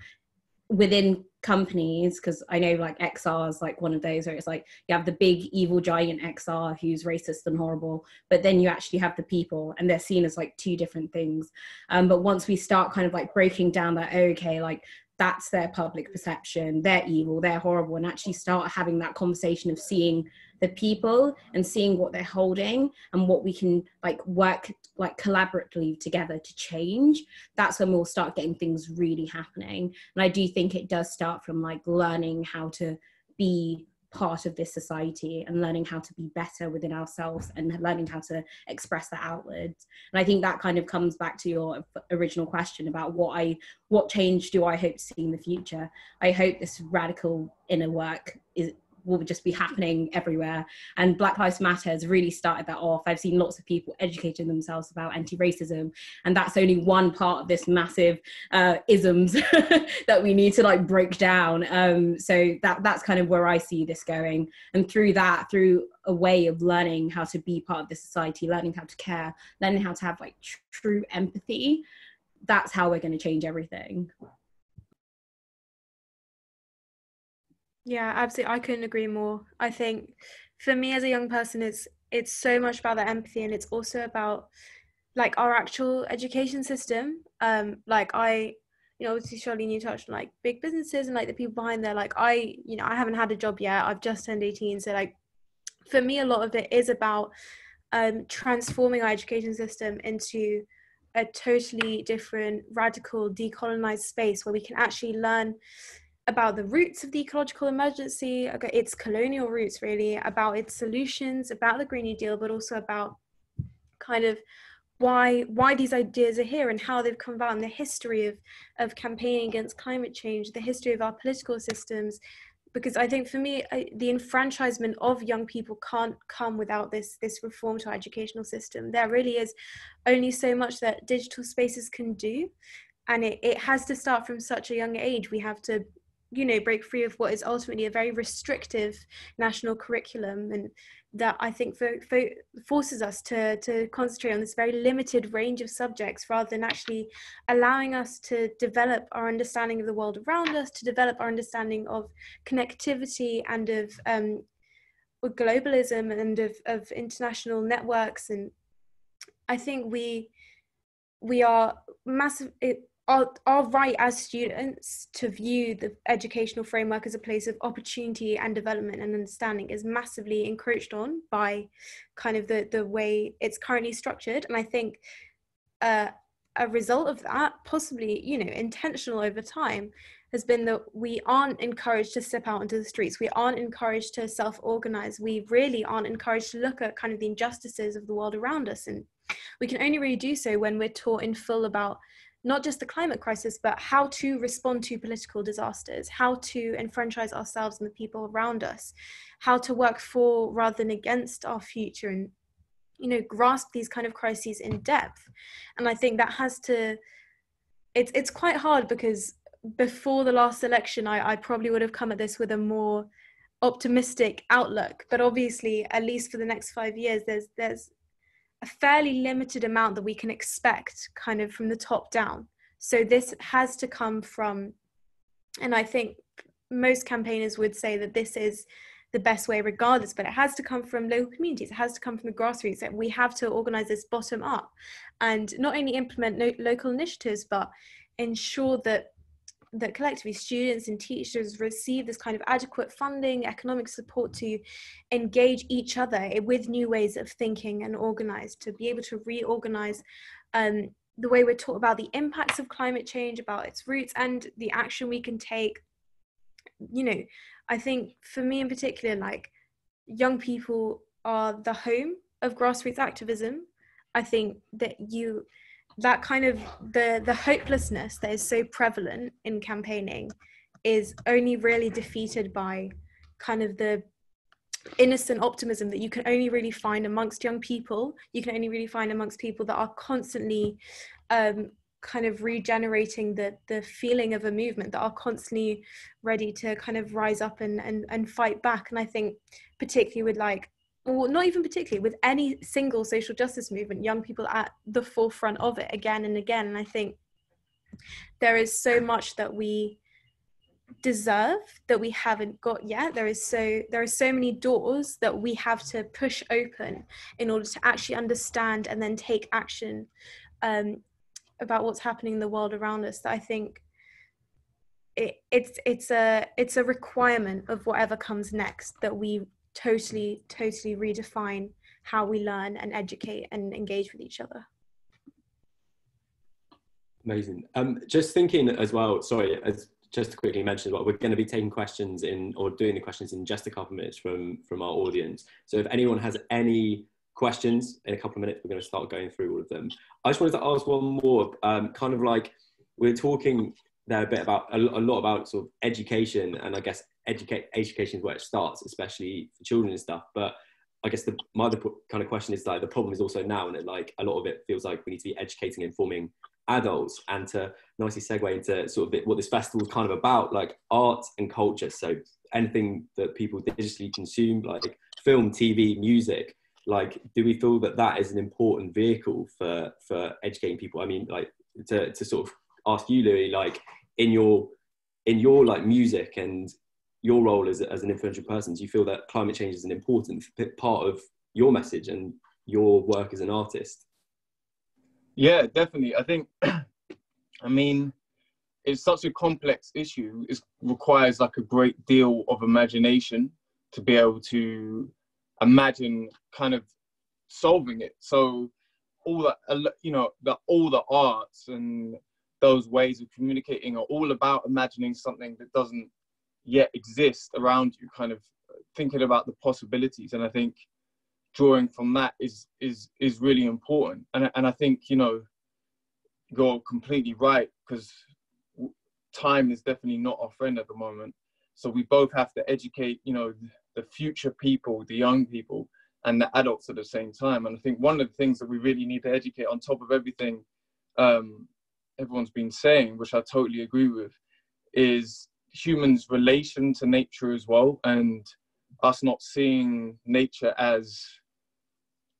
within companies because i know like xr is like one of those where it's like you have the big evil giant xr who's racist and horrible but then you actually have the people and they're seen as like two different things. Um, but once we start kind of like breaking down that okay like that's their public perception they're evil they're horrible and actually start having that conversation of seeing the people and seeing what they're holding and what we can like work like collaboratively together to change that's when we'll start getting things really happening. And i do think it does start from like learning how to be part of this society and learning how to be better within ourselves and learning how to express that outwards. And i think that kind of comes back to your original question about what i what change do i hope to see in the future? I hope this radical inner work is will just be happening everywhere. And Black Lives Matter has really started that off. I've seen lots of people educating themselves about anti-racism, and that's only one part of this massive uh, isms that we need to like break down. Um, so that that's kind of where I see this going, and through that, through a way of learning how to be part of the society, learning how to care, learning how to have like tr- true empathy. That's how we're going to change everything. Yeah, absolutely. I couldn't agree more. I think for me as a young person, it's it's so much about the empathy, and it's also about like our actual education system. Um, like I, you know, obviously Sharlene, you touched on like big businesses and like the people behind there. Like I, you know, I haven't had a job yet. I've just turned eighteen, so like for me, a lot of it is about um, transforming our education system into a totally different, radical, decolonized space where we can actually learn about the roots of the ecological emergency, its colonial roots, really, about its solutions, about the Green New Deal, but also about kind of why why these ideas are here and how they've come about in the history of of campaigning against climate change, the history of our political systems. Because I think for me, I, the enfranchisement of young people can't come without this this reform to our educational system. There really is only so much that digital spaces can do, and it, it has to start from such a young age. We have to you know break free of what is ultimately a very restrictive national curriculum and that I think for, for forces us to to concentrate on this very limited range of subjects rather than actually allowing us to develop our understanding of the world around us, to develop our understanding of connectivity and of um, globalism and of, of international networks. And I think we we are massive. It, our, our right as students to view the educational framework as a place of opportunity and development and understanding is massively encroached on by kind of the, the way it's currently structured. And I think uh, a result of that, possibly, you know, intentional over time, has been that we aren't encouraged to step out into the streets. We aren't encouraged to self organize. We really aren't encouraged to look at kind of the injustices of the world around us. And we can only really do so when we're taught in full about not just the climate crisis, but how to respond to political disasters, how to enfranchise ourselves and the people around us, how to work for rather than against our future, and you know, grasp these kind of crises in depth. And I think that has to. It's it's quite hard because before the last election, I, I probably would have come at this with a more optimistic outlook. But obviously, at least for the next five years, there's there's a fairly limited amount that we can expect kind of from the top down. So this has to come from, and I think most campaigners would say that this is the best way regardless, but it has to come from local communities. It has to come from the grassroots that we have to organize this bottom up and not only implement no- local initiatives, but ensure that that collectively students and teachers receive this kind of adequate funding, economic support to engage each other with new ways of thinking and organize, to be able to reorganize um, the way we're taught about the impacts of climate change, about its roots, and the action we can take. You know, I think for me in particular, like young people are the home of grassroots activism. I think that you that kind of the the hopelessness that is so prevalent in campaigning is only really defeated by kind of the innocent optimism that you can only really find amongst young people. You can only really find amongst people that are constantly um, kind of regenerating the the feeling of a movement that are constantly ready to kind of rise up and and, and fight back. And i think particularly with like or not even particularly with any single social justice movement young people at the forefront of it again and again and i think there is so much that we deserve that we haven't got yet. There is so there are so many doors that we have to push open in order to actually understand and then take action um, about what's happening in the world around us that i think it, it's it's a it's a requirement of whatever comes next that we totally totally redefine how we learn and educate and engage with each other amazing um just thinking as well sorry as just to quickly mention well, we're going to be taking questions in or doing the questions in just a couple of minutes from from our audience. So if anyone has any questions in a couple of minutes, we're going to start going through all of them. I just wanted to ask one more, um, kind of like we're talking there a bit about a, a lot about sort of education, and I guess educate education is where it starts, especially for children and stuff. But I guess the my other kind of question is like the problem is also now, and it, like a lot of it feels like we need to be educating, and informing adults and to nicely segue into sort of what this festival is kind of about like art and culture so anything that people digitally consume like film tv music like do we feel that that is an important vehicle for for educating people i mean like to, to sort of ask you louis like in your in your like music and your role as, as an influential person do you feel that climate change is an important part of your message and your work as an artist yeah, definitely. I think, I mean, it's such a complex issue. It requires like a great deal of imagination to be able to imagine kind of solving it. So all that, you know, the, all the arts and those ways of communicating are all about imagining something that doesn't yet exist around you, kind of thinking about the possibilities. And I think drawing from that is is is really important. And and I think you know you're completely right because time is definitely not our friend at the moment. So we both have to educate you know the future people the young people and the adults at the same time. And I think one of the things that we really need to educate on top of everything um, everyone's been saying which I totally agree with is humans relation to nature as well and us not seeing nature as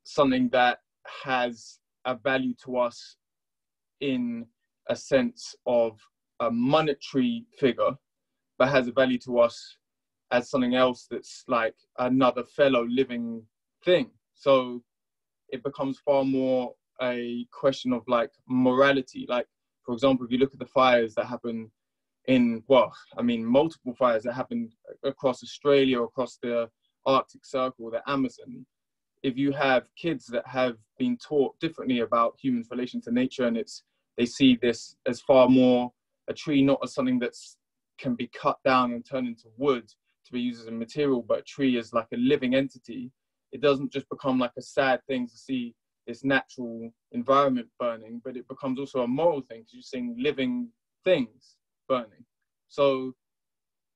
something that has a value to us in a sense of a monetary figure, but has a value to us as something else that's like another fellow living thing. So it becomes far more a question of like morality. Like, for example, if you look at the fires that happen in, well, I mean, multiple fires that happen across Australia, across the Arctic Circle, the Amazon, if you have kids that have been taught differently about humans' relation to nature, and it's they see this as far more a tree not as something that's can be cut down and turned into wood to be used as a material, but a tree is like a living entity. It doesn't just become like a sad thing to see this natural environment burning, but it becomes also a moral thing because you're seeing living things burning. So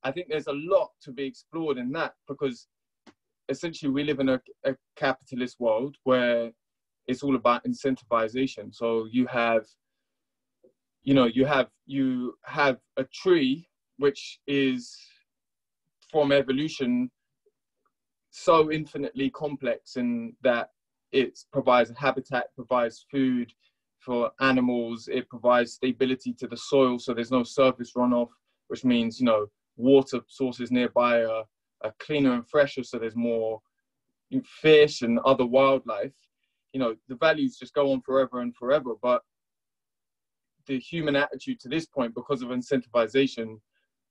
I think there's a lot to be explored in that because essentially we live in a, a capitalist world where it's all about incentivization. So you have, you know, you have you have a tree which is from evolution so infinitely complex in that it provides habitat, provides food for animals, it provides stability to the soil, so there's no surface runoff, which means you know water sources nearby are are cleaner and fresher, so there's more fish and other wildlife. You know, the values just go on forever and forever. But the human attitude to this point, because of incentivization,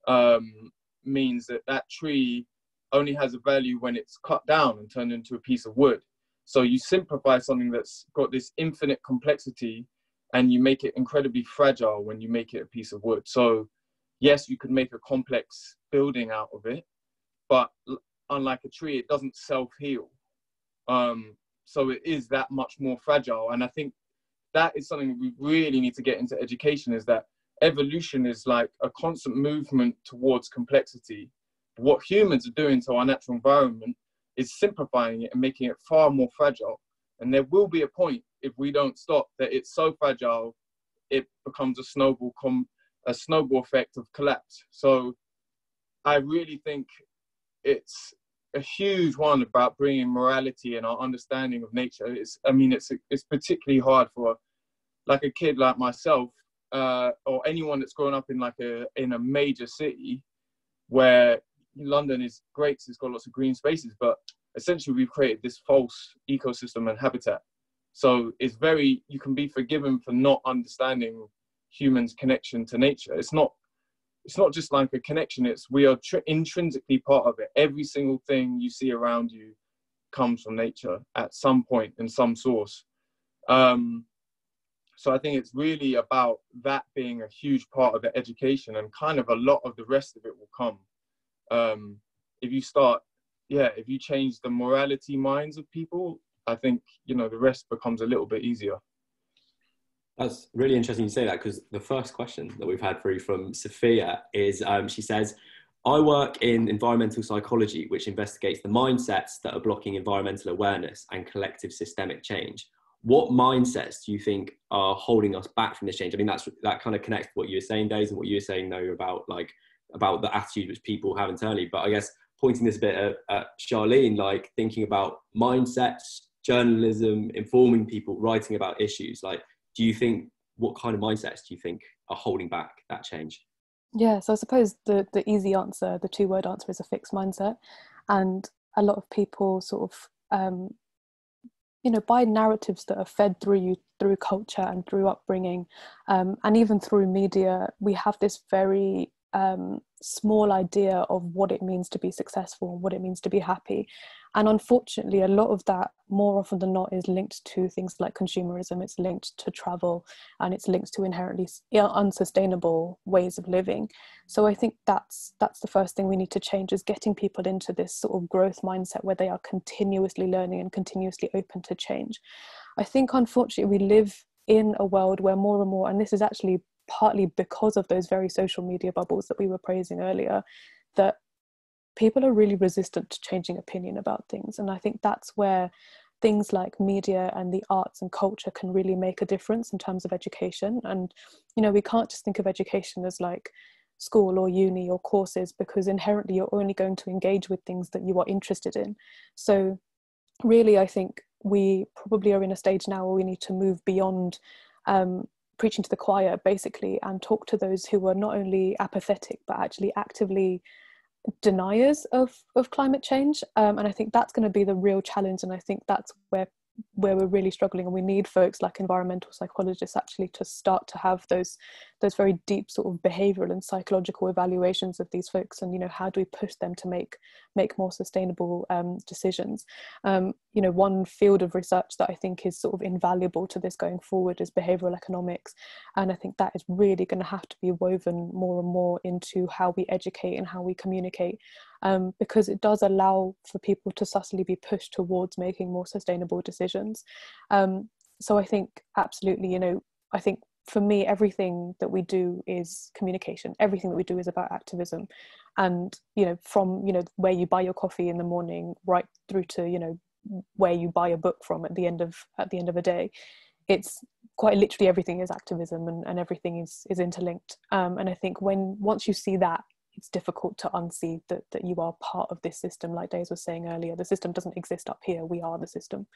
um, means that that tree only has a value when it's cut down and turned into a piece of wood. So you simplify something that's got this infinite complexity and you make it incredibly fragile when you make it a piece of wood. So, yes, you could make a complex building out of it, but unlike a tree, it doesn't self heal. Um, so it is that much more fragile. And I think that is something we really need to get into education is that evolution is like a constant movement towards complexity. What humans are doing to our natural environment is simplifying it and making it far more fragile. And there will be a point if we don't stop that it's so fragile, it becomes a snowball com- a snowball effect of collapse. So I really think it's a huge one about bringing morality and our understanding of nature. It's, I mean, it's it's particularly hard for like a kid like myself uh, or anyone that's grown up in like a in a major city where London is great because it's got lots of green spaces, but essentially we've created this false ecosystem and habitat. So it's very you can be forgiven for not understanding humans' connection to nature. It's not it's not just like a connection. It's we are tr- intrinsically part of it. Every single thing you see around you comes from nature at some point in some source. Um, so I think it's really about that being a huge part of the education, and kind of a lot of the rest of it will come. Um, if you start, yeah, if you change the morality minds of people, I think you know the rest becomes a little bit easier. That's really interesting you say that because the first question that we've had for you from Sophia is um, she says, I work in environmental psychology, which investigates the mindsets that are blocking environmental awareness and collective systemic change what mindsets do you think are holding us back from this change? I mean, that's that kind of connects to what you were saying, Daze, and what you were saying though about like about the attitude which people have internally. But I guess pointing this bit at, at Sharlene, like thinking about mindsets, journalism, informing people, writing about issues. Like, do you think what kind of mindsets do you think are holding back that change? Yeah, so I suppose the the easy answer, the two word answer, is a fixed mindset, and a lot of people sort of um, you know by narratives that are fed through you through culture and through upbringing um, and even through media we have this very um, small idea of what it means to be successful and what it means to be happy. And unfortunately a lot of that more often than not is linked to things like consumerism. It's linked to travel and it's linked to inherently unsustainable ways of living. So i think that's that's the first thing we need to change is getting people into this sort of growth mindset where they are continuously learning and continuously open to change. I think unfortunately we live in a world where more and more and this is actually partly because of those very social media bubbles that we were praising earlier that people are really resistant to changing opinion about things. And i think that's where things like media and the arts and culture can really make a difference in terms of education. And you know we can't just think of education as like school or uni or courses because inherently you're only going to engage with things that you are interested in. So really i think we probably are in a stage now where we need to move beyond um, preaching to the choir basically and talk to those who were not only apathetic but actually actively deniers of of climate change. Um, and i think that's going to be the real challenge and i think that's where where we're really struggling and we need folks like environmental psychologists actually to start to have those those very deep sort of behavioral and psychological evaluations of these folks and you know how do we push them to make make more sustainable um, decisions. Um, you know one field of research that i think is sort of invaluable to this going forward is behavioral economics. And i think that is really going to have to be woven more and more into how we educate and how we communicate um, because it does allow for people to subtly be pushed towards making more sustainable decisions. Um, so I think absolutely, you know, I think for me, everything that we do is communication. Everything that we do is about activism, and you know, from you know where you buy your coffee in the morning, right through to you know where you buy a book from at the end of at the end of a day, it's quite literally everything is activism and, and everything is is interlinked. Um, and I think when once you see that it's difficult to unsee that, that you are part of this system. Like Daze was saying earlier the system doesn't exist up here. We are the system.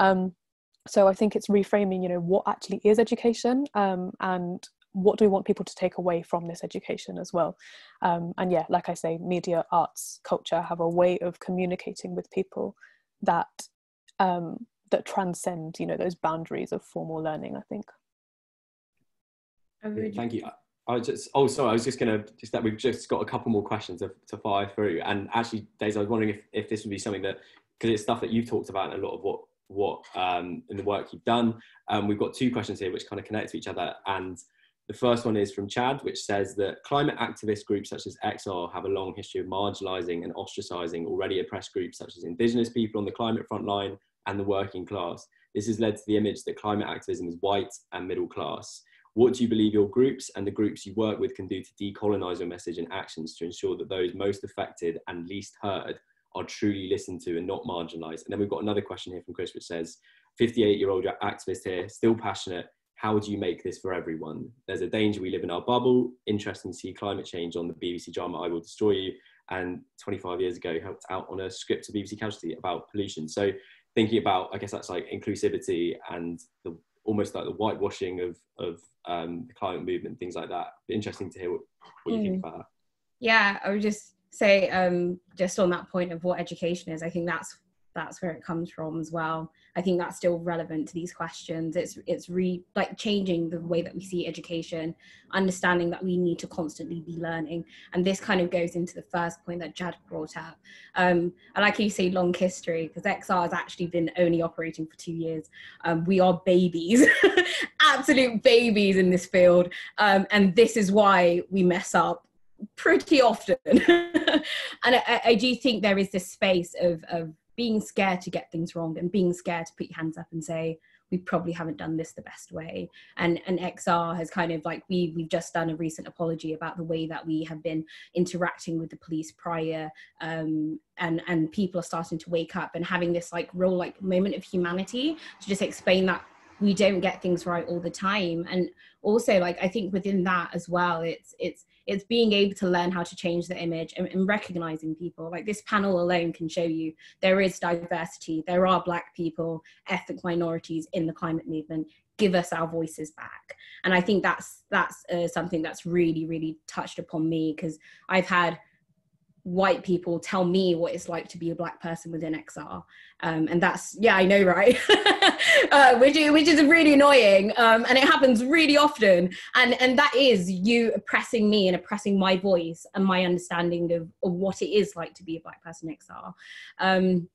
Um, so I think it's reframing you know what actually is education um, and what do we want people to take away from this education as well? Um, and yeah like I say media arts culture have a way of communicating with people that um, that transcend you know those boundaries of formal learning I think. Thank you. I just oh sorry I was just gonna just that we've just got a couple more questions to, to fire through and actually Daze I was wondering if, if this would be something that because it's stuff that you've talked about a lot of what what um, in the work you've done. Um, we've got two questions here which kind of connect to each other. And the first one is from Chad, which says that climate activist groups such as XR have a long history of marginalising and ostracising already oppressed groups such as Indigenous people on the climate front line and the working class. This has led to the image that climate activism is white and middle class. What do you believe your groups and the groups you work with can do to decolonise your message and actions to ensure that those most affected and least heard are truly listened to and not marginalised? And then we've got another question here from Chris, which says, 58 year old activist here, still passionate. How do you make this for everyone? There's a danger we live in our bubble. Interesting to see climate change on the BBC drama I Will Destroy You. And 25 years ago, helped out on a script to BBC Casualty about pollution. So thinking about, I guess that's like inclusivity and the almost like the whitewashing of of um, the climate movement, things like that. Interesting to hear what, what you think about that. Yeah, I would just say um, just on that point of what education is, I think that's that's where it comes from as well. I think that's still relevant to these questions. It's it's re like changing the way that we see education, understanding that we need to constantly be learning. And this kind of goes into the first point that Jad brought up. Um, I like you say long history because XR has actually been only operating for two years. Um, we are babies, absolute babies in this field, um, and this is why we mess up pretty often. and I, I do think there is this space of of being scared to get things wrong and being scared to put your hands up and say we probably haven't done this the best way. And and xr has kind of like we we've just done a recent apology about the way that we have been interacting with the police prior um, and and people are starting to wake up and having this like real like moment of humanity to just explain that we don't get things right all the time. And also like i think within that as well it's it's it's being able to learn how to change the image and, and, recognizing people. Like this panel alone can show you there is diversity there are black people ethnic minorities in the climate movement. Give us our voices back. And i think that's that's uh, something that's really really touched upon me because i've had white people tell me what it's like to be a black person within XR. Um, and that's, yeah, I know, right? uh, which, is, which is really annoying. Um, and it happens really often. And, and that is you oppressing me and oppressing my voice and my understanding of, of what it is like to be a black person XR. Um,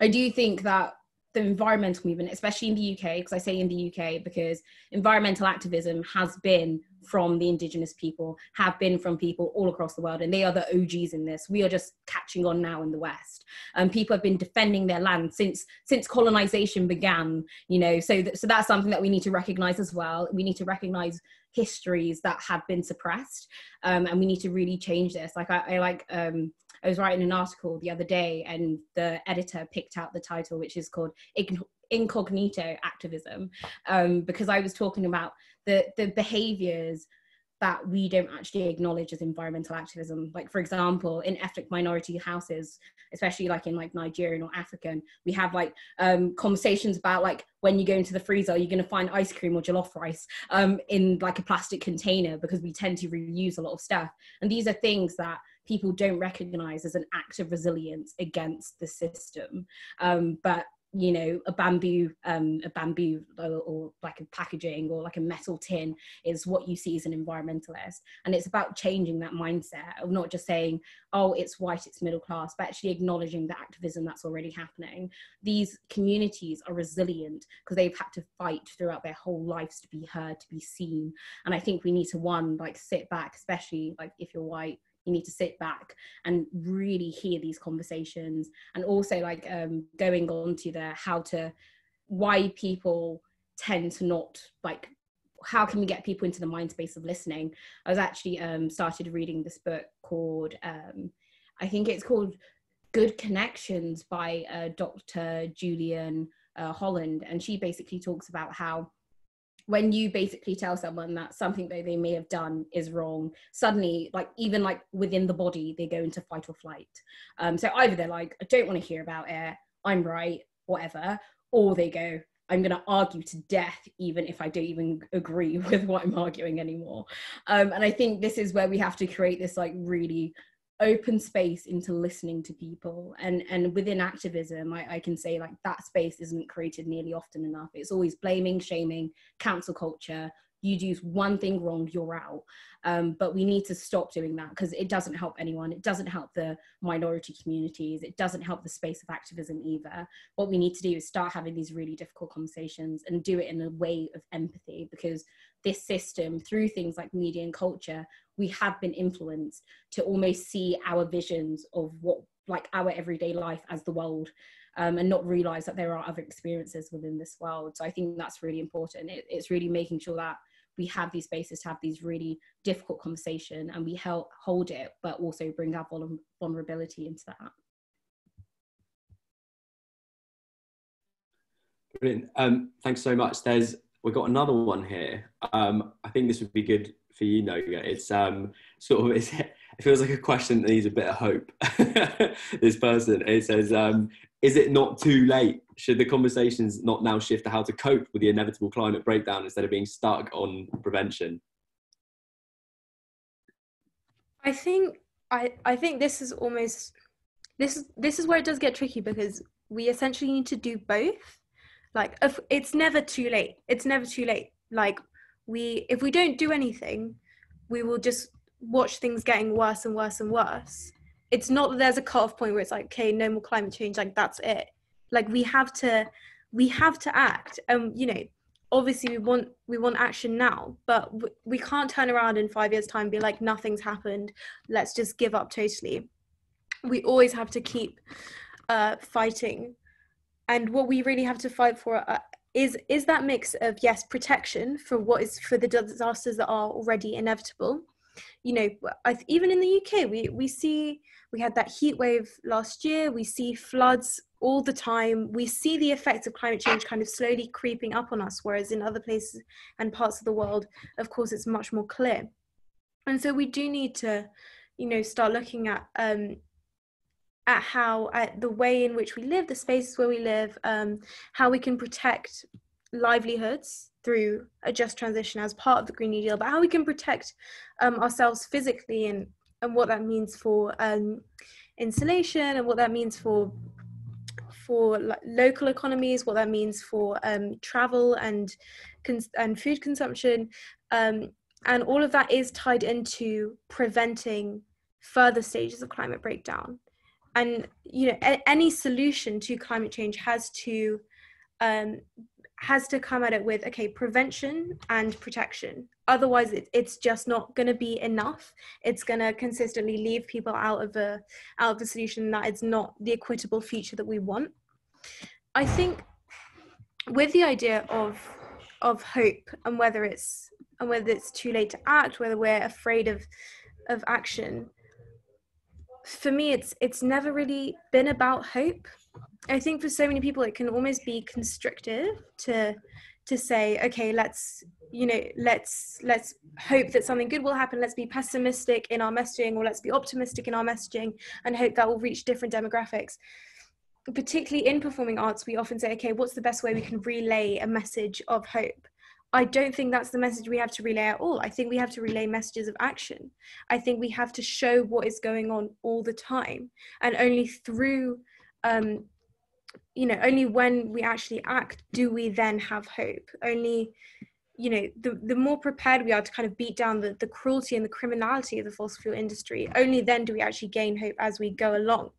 I do think that the environmental movement, especially in the UK, because I say in the UK because environmental activism has been from the indigenous people, have been from people all across the world, and they are the OGs in this. We are just catching on now in the West. And um, people have been defending their land since since colonization began. You know, so th- so that's something that we need to recognize as well. We need to recognize histories that have been suppressed, um, and we need to really change this. Like I, I like. Um, I was writing an article the other day, and the editor picked out the title, which is called Incognito Activism, um, because I was talking about the, the behaviors that we don't actually acknowledge as environmental activism. Like, for example, in ethnic minority houses, especially like in like Nigerian or African, we have like um, conversations about like when you go into the freezer, you're going to find ice cream or jollof rice um, in like a plastic container because we tend to reuse a lot of stuff. And these are things that people don't recognize as an act of resilience against the system. Um, but you know a bamboo um a bamboo or, or, like a packaging or like a metal tin is what you see as an environmentalist. And it's about changing that mindset of not just saying oh it's white it's middle class but actually acknowledging the activism that's already happening. These communities are resilient because they've had to fight throughout their whole lives to be heard to be seen. And i think we need to one like sit back especially like if you're white you need to sit back and really hear these conversations. And also like um, going on to the how to why people tend to not like how can we get people into the mind space of listening? I was actually um, started reading this book called um, i think it's called good connections by uh, dr julian uh, holland. And she basically talks about how when you basically tell someone that something that they may have done is wrong suddenly like even like within the body they go into fight or flight. Um, so either they're like i don't want to hear about it i'm right whatever or they go i'm going to argue to death even if i don't even agree with what i'm arguing anymore. Um, and i think this is where we have to create this like really open space into listening to people. And and within activism I, I, can say like that space isn't created nearly often enough. It's always blaming shaming cancel culture you do one thing wrong, you're out. Um, but we need to stop doing that because it doesn't help anyone. It doesn't help the minority communities. It doesn't help the space of activism either. What we need to do is start having these really difficult conversations and do it in a way of empathy because this system, through things like media and culture, we have been influenced to almost see our visions of what like our everyday life as the world um, and not realize that there are other experiences within this world. So I think that's really important. It, it's really making sure that we have these spaces to have these really difficult conversation and we help hold it but also bring our vulnerability into that Brilliant. Um, thanks so much. There's we've got another one here. Um, I think this would be good for you, Noga. It's um, sort of it feels like a question that needs a bit of hope. this person it says, um, "Is it not too late should the conversations not now shift to how to cope with the inevitable climate breakdown instead of being stuck on prevention? I think I, I think this is almost this is this is where it does get tricky because we essentially need to do both. Like if it's never too late. It's never too late. Like we if we don't do anything, we will just watch things getting worse and worse and worse. It's not that there's a cut off point where it's like, okay, no more climate change, like that's it. Like we have to we have to act. And you know obviously we want we want action now but we can't turn around in five years time and be like nothing's happened. Let's just give up totally. We always have to keep uh, fighting. And what we really have to fight for uh, is is that mix of yes protection for what is for the disasters that are already inevitable you know even in the uk we we see we had that heat wave last year we see floods all the time we see the effects of climate change kind of slowly creeping up on us whereas in other places and parts of the world of course it's much more clear. And so we do need to you know start looking at um at how at the way in which we live the spaces where we live um how we can protect livelihoods through a just transition as part of the green new deal but how we can protect um, ourselves physically and and what that means for um, insulation and what that means for for local economies, what that means for um, travel and and food consumption, um, and all of that is tied into preventing further stages of climate breakdown. And you know, a- any solution to climate change has to um, has to come at it with okay prevention and protection. Otherwise it, it's just not going to be enough. It's going to consistently leave people out of a out of the solution that it's not the equitable future that we want. I think with the idea of of hope and whether it's and whether it's too late to act whether we're afraid of of action for me it's it's never really been about hope I think for so many people it can almost be constrictive to to say, okay, let's you know, let's let's hope that something good will happen. Let's be pessimistic in our messaging, or let's be optimistic in our messaging, and hope that will reach different demographics. Particularly in performing arts, we often say, okay, what's the best way we can relay a message of hope? I don't think that's the message we have to relay at all. I think we have to relay messages of action. I think we have to show what is going on all the time, and only through um, you know only when we actually act do we then have hope only you know the, the more prepared we are to kind of beat down the, the cruelty and the criminality of the fossil fuel industry only then do we actually gain hope as we go along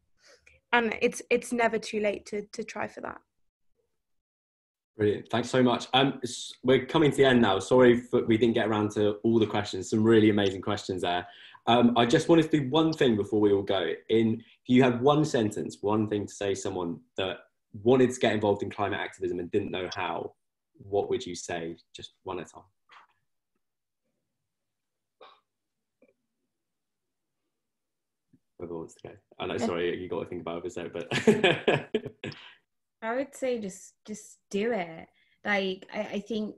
and it's it's never too late to to try for that Brilliant. Thanks so much. Um, we're coming to the end now. Sorry for, we didn't get around to all the questions. Some really amazing questions there. Um, I just wanted to do one thing before we all go. In if you had one sentence, one thing to say, someone that wanted to get involved in climate activism and didn't know how, what would you say? Just one at a time. Whoever wants to go. I know, sorry, you got to think about it a but. I would say just just do it. Like I, I think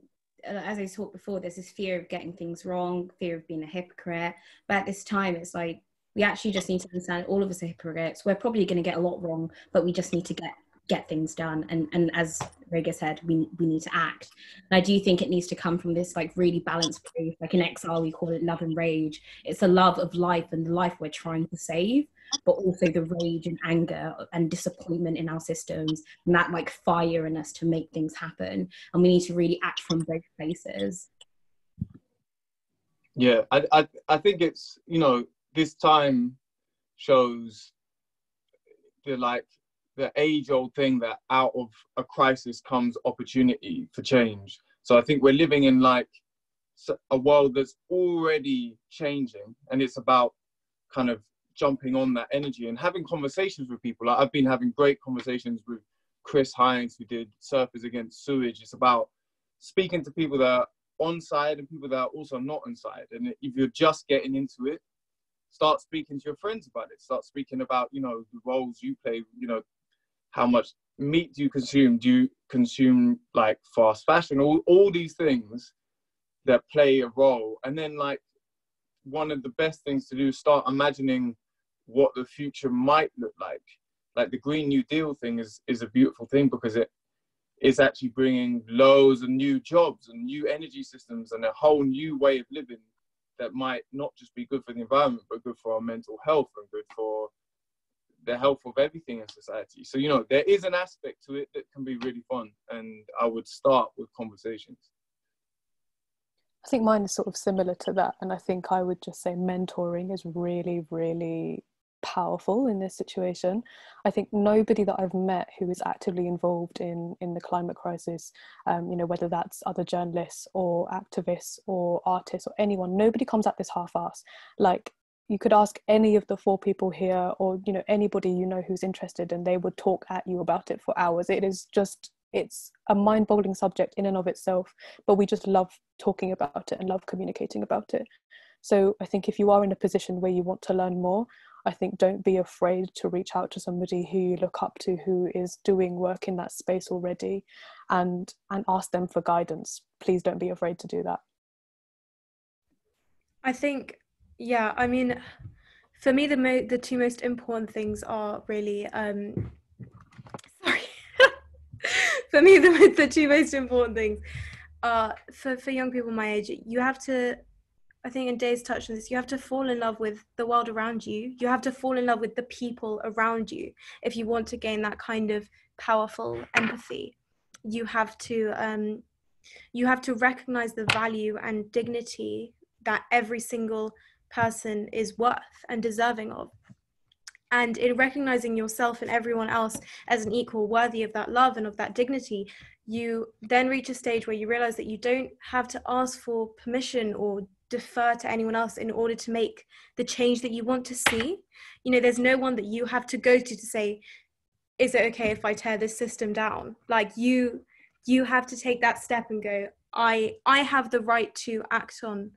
uh, as I talked before, there's this fear of getting things wrong, fear of being a hypocrite. But at this time, it's like we actually just need to understand all of us are hypocrites. We're probably going to get a lot wrong, but we just need to get get things done. And and as Noga said we we need to act. And I do think it needs to come from this like really balanced proof like in XR we call it love and rage. It's the love of life and the life we're trying to save but also the rage and anger and disappointment in our systems and that like fire in us to make things happen. And we need to really act from both places. Yeah, I, I, I think it's, you know, this time shows the like the age old thing that out of a crisis comes opportunity for change. So I think we're living in like a world that's already changing and it's about kind of jumping on that energy and having conversations with people. Like I've been having great conversations with Chris Hines, who did Surfers Against Sewage. It's about speaking to people that are on side and people that are also not on side. And if you're just getting into it, start speaking to your friends about it. Start speaking about, you know, the roles you play, you know, how much meat do you consume? Do you consume like fast fashion? All, all these things that play a role. And then like one of the best things to do is start imagining what the future might look like. Like the Green New Deal thing is is a beautiful thing because it is actually bringing loads of new jobs and new energy systems and a whole new way of living that might not just be good for the environment but good for our mental health and good for the health of everything in society. So you know there is an aspect to it that can be really fun, and I would start with conversations. I think mine is sort of similar to that, and I think I would just say mentoring is really, really powerful in this situation. I think nobody that I've met who is actively involved in in the climate crisis, um, you know, whether that's other journalists or activists or artists or anyone, nobody comes at this half-ass. Like you could ask any of the four people here or you know anybody you know who's interested and they would talk at you about it for hours. It is just it's a mind-boggling subject in and of itself but we just love talking about it and love communicating about it. So i think if you are in a position where you want to learn more i think don't be afraid to reach out to somebody who you look up to who is doing work in that space already and and ask them for guidance. Please don't be afraid to do that. I think yeah i mean for me the mo- the two most important things are really um sorry for me the, the two most important things are for for young people my age you have to I think in Daze touched on this, you have to fall in love with the world around you. You have to fall in love with the people around you if you want to gain that kind of powerful empathy. You have to um, you have to recognize the value and dignity that every single person is worth and deserving of. And in recognizing yourself and everyone else as an equal, worthy of that love and of that dignity, you then reach a stage where you realize that you don't have to ask for permission or defer to anyone else in order to make the change that you want to see. You know, there's no one that you have to go to to say, is it okay if I tear this system down? Like you, you have to take that step and go, I, I have the right to act on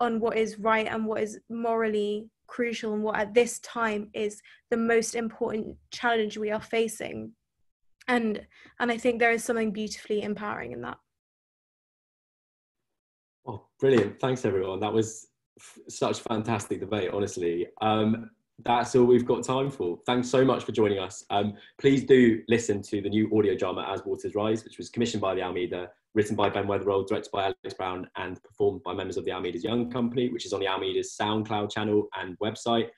on what is right and what is morally crucial and what at this time is the most important challenge we are facing. And and i think there is something beautifully empowering in that. Oh brilliant. Thanks everyone. That was f- such fantastic debate honestly. Um, that's all we've got time for. Thanks so much for joining us. Um, please do listen to the new audio drama As Waters Rise, which was commissioned by the Almeida written by Ben Weatherill, directed by Alex Brown, and performed by members of the Almeida's Young Company, which is on the Almeida's SoundCloud channel and website.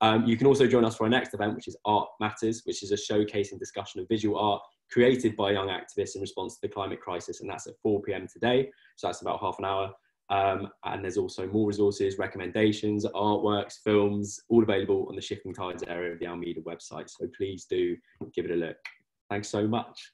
Um, you can also join us for our next event, which is Art Matters, which is a showcasing discussion of visual art created by young activists in response to the climate crisis, and that's at 4 p.m. today. So that's about half an hour. Um, and there's also more resources, recommendations, artworks, films, all available on the Shifting Tides area of the Almeida website. So please do give it a look. Thanks so much.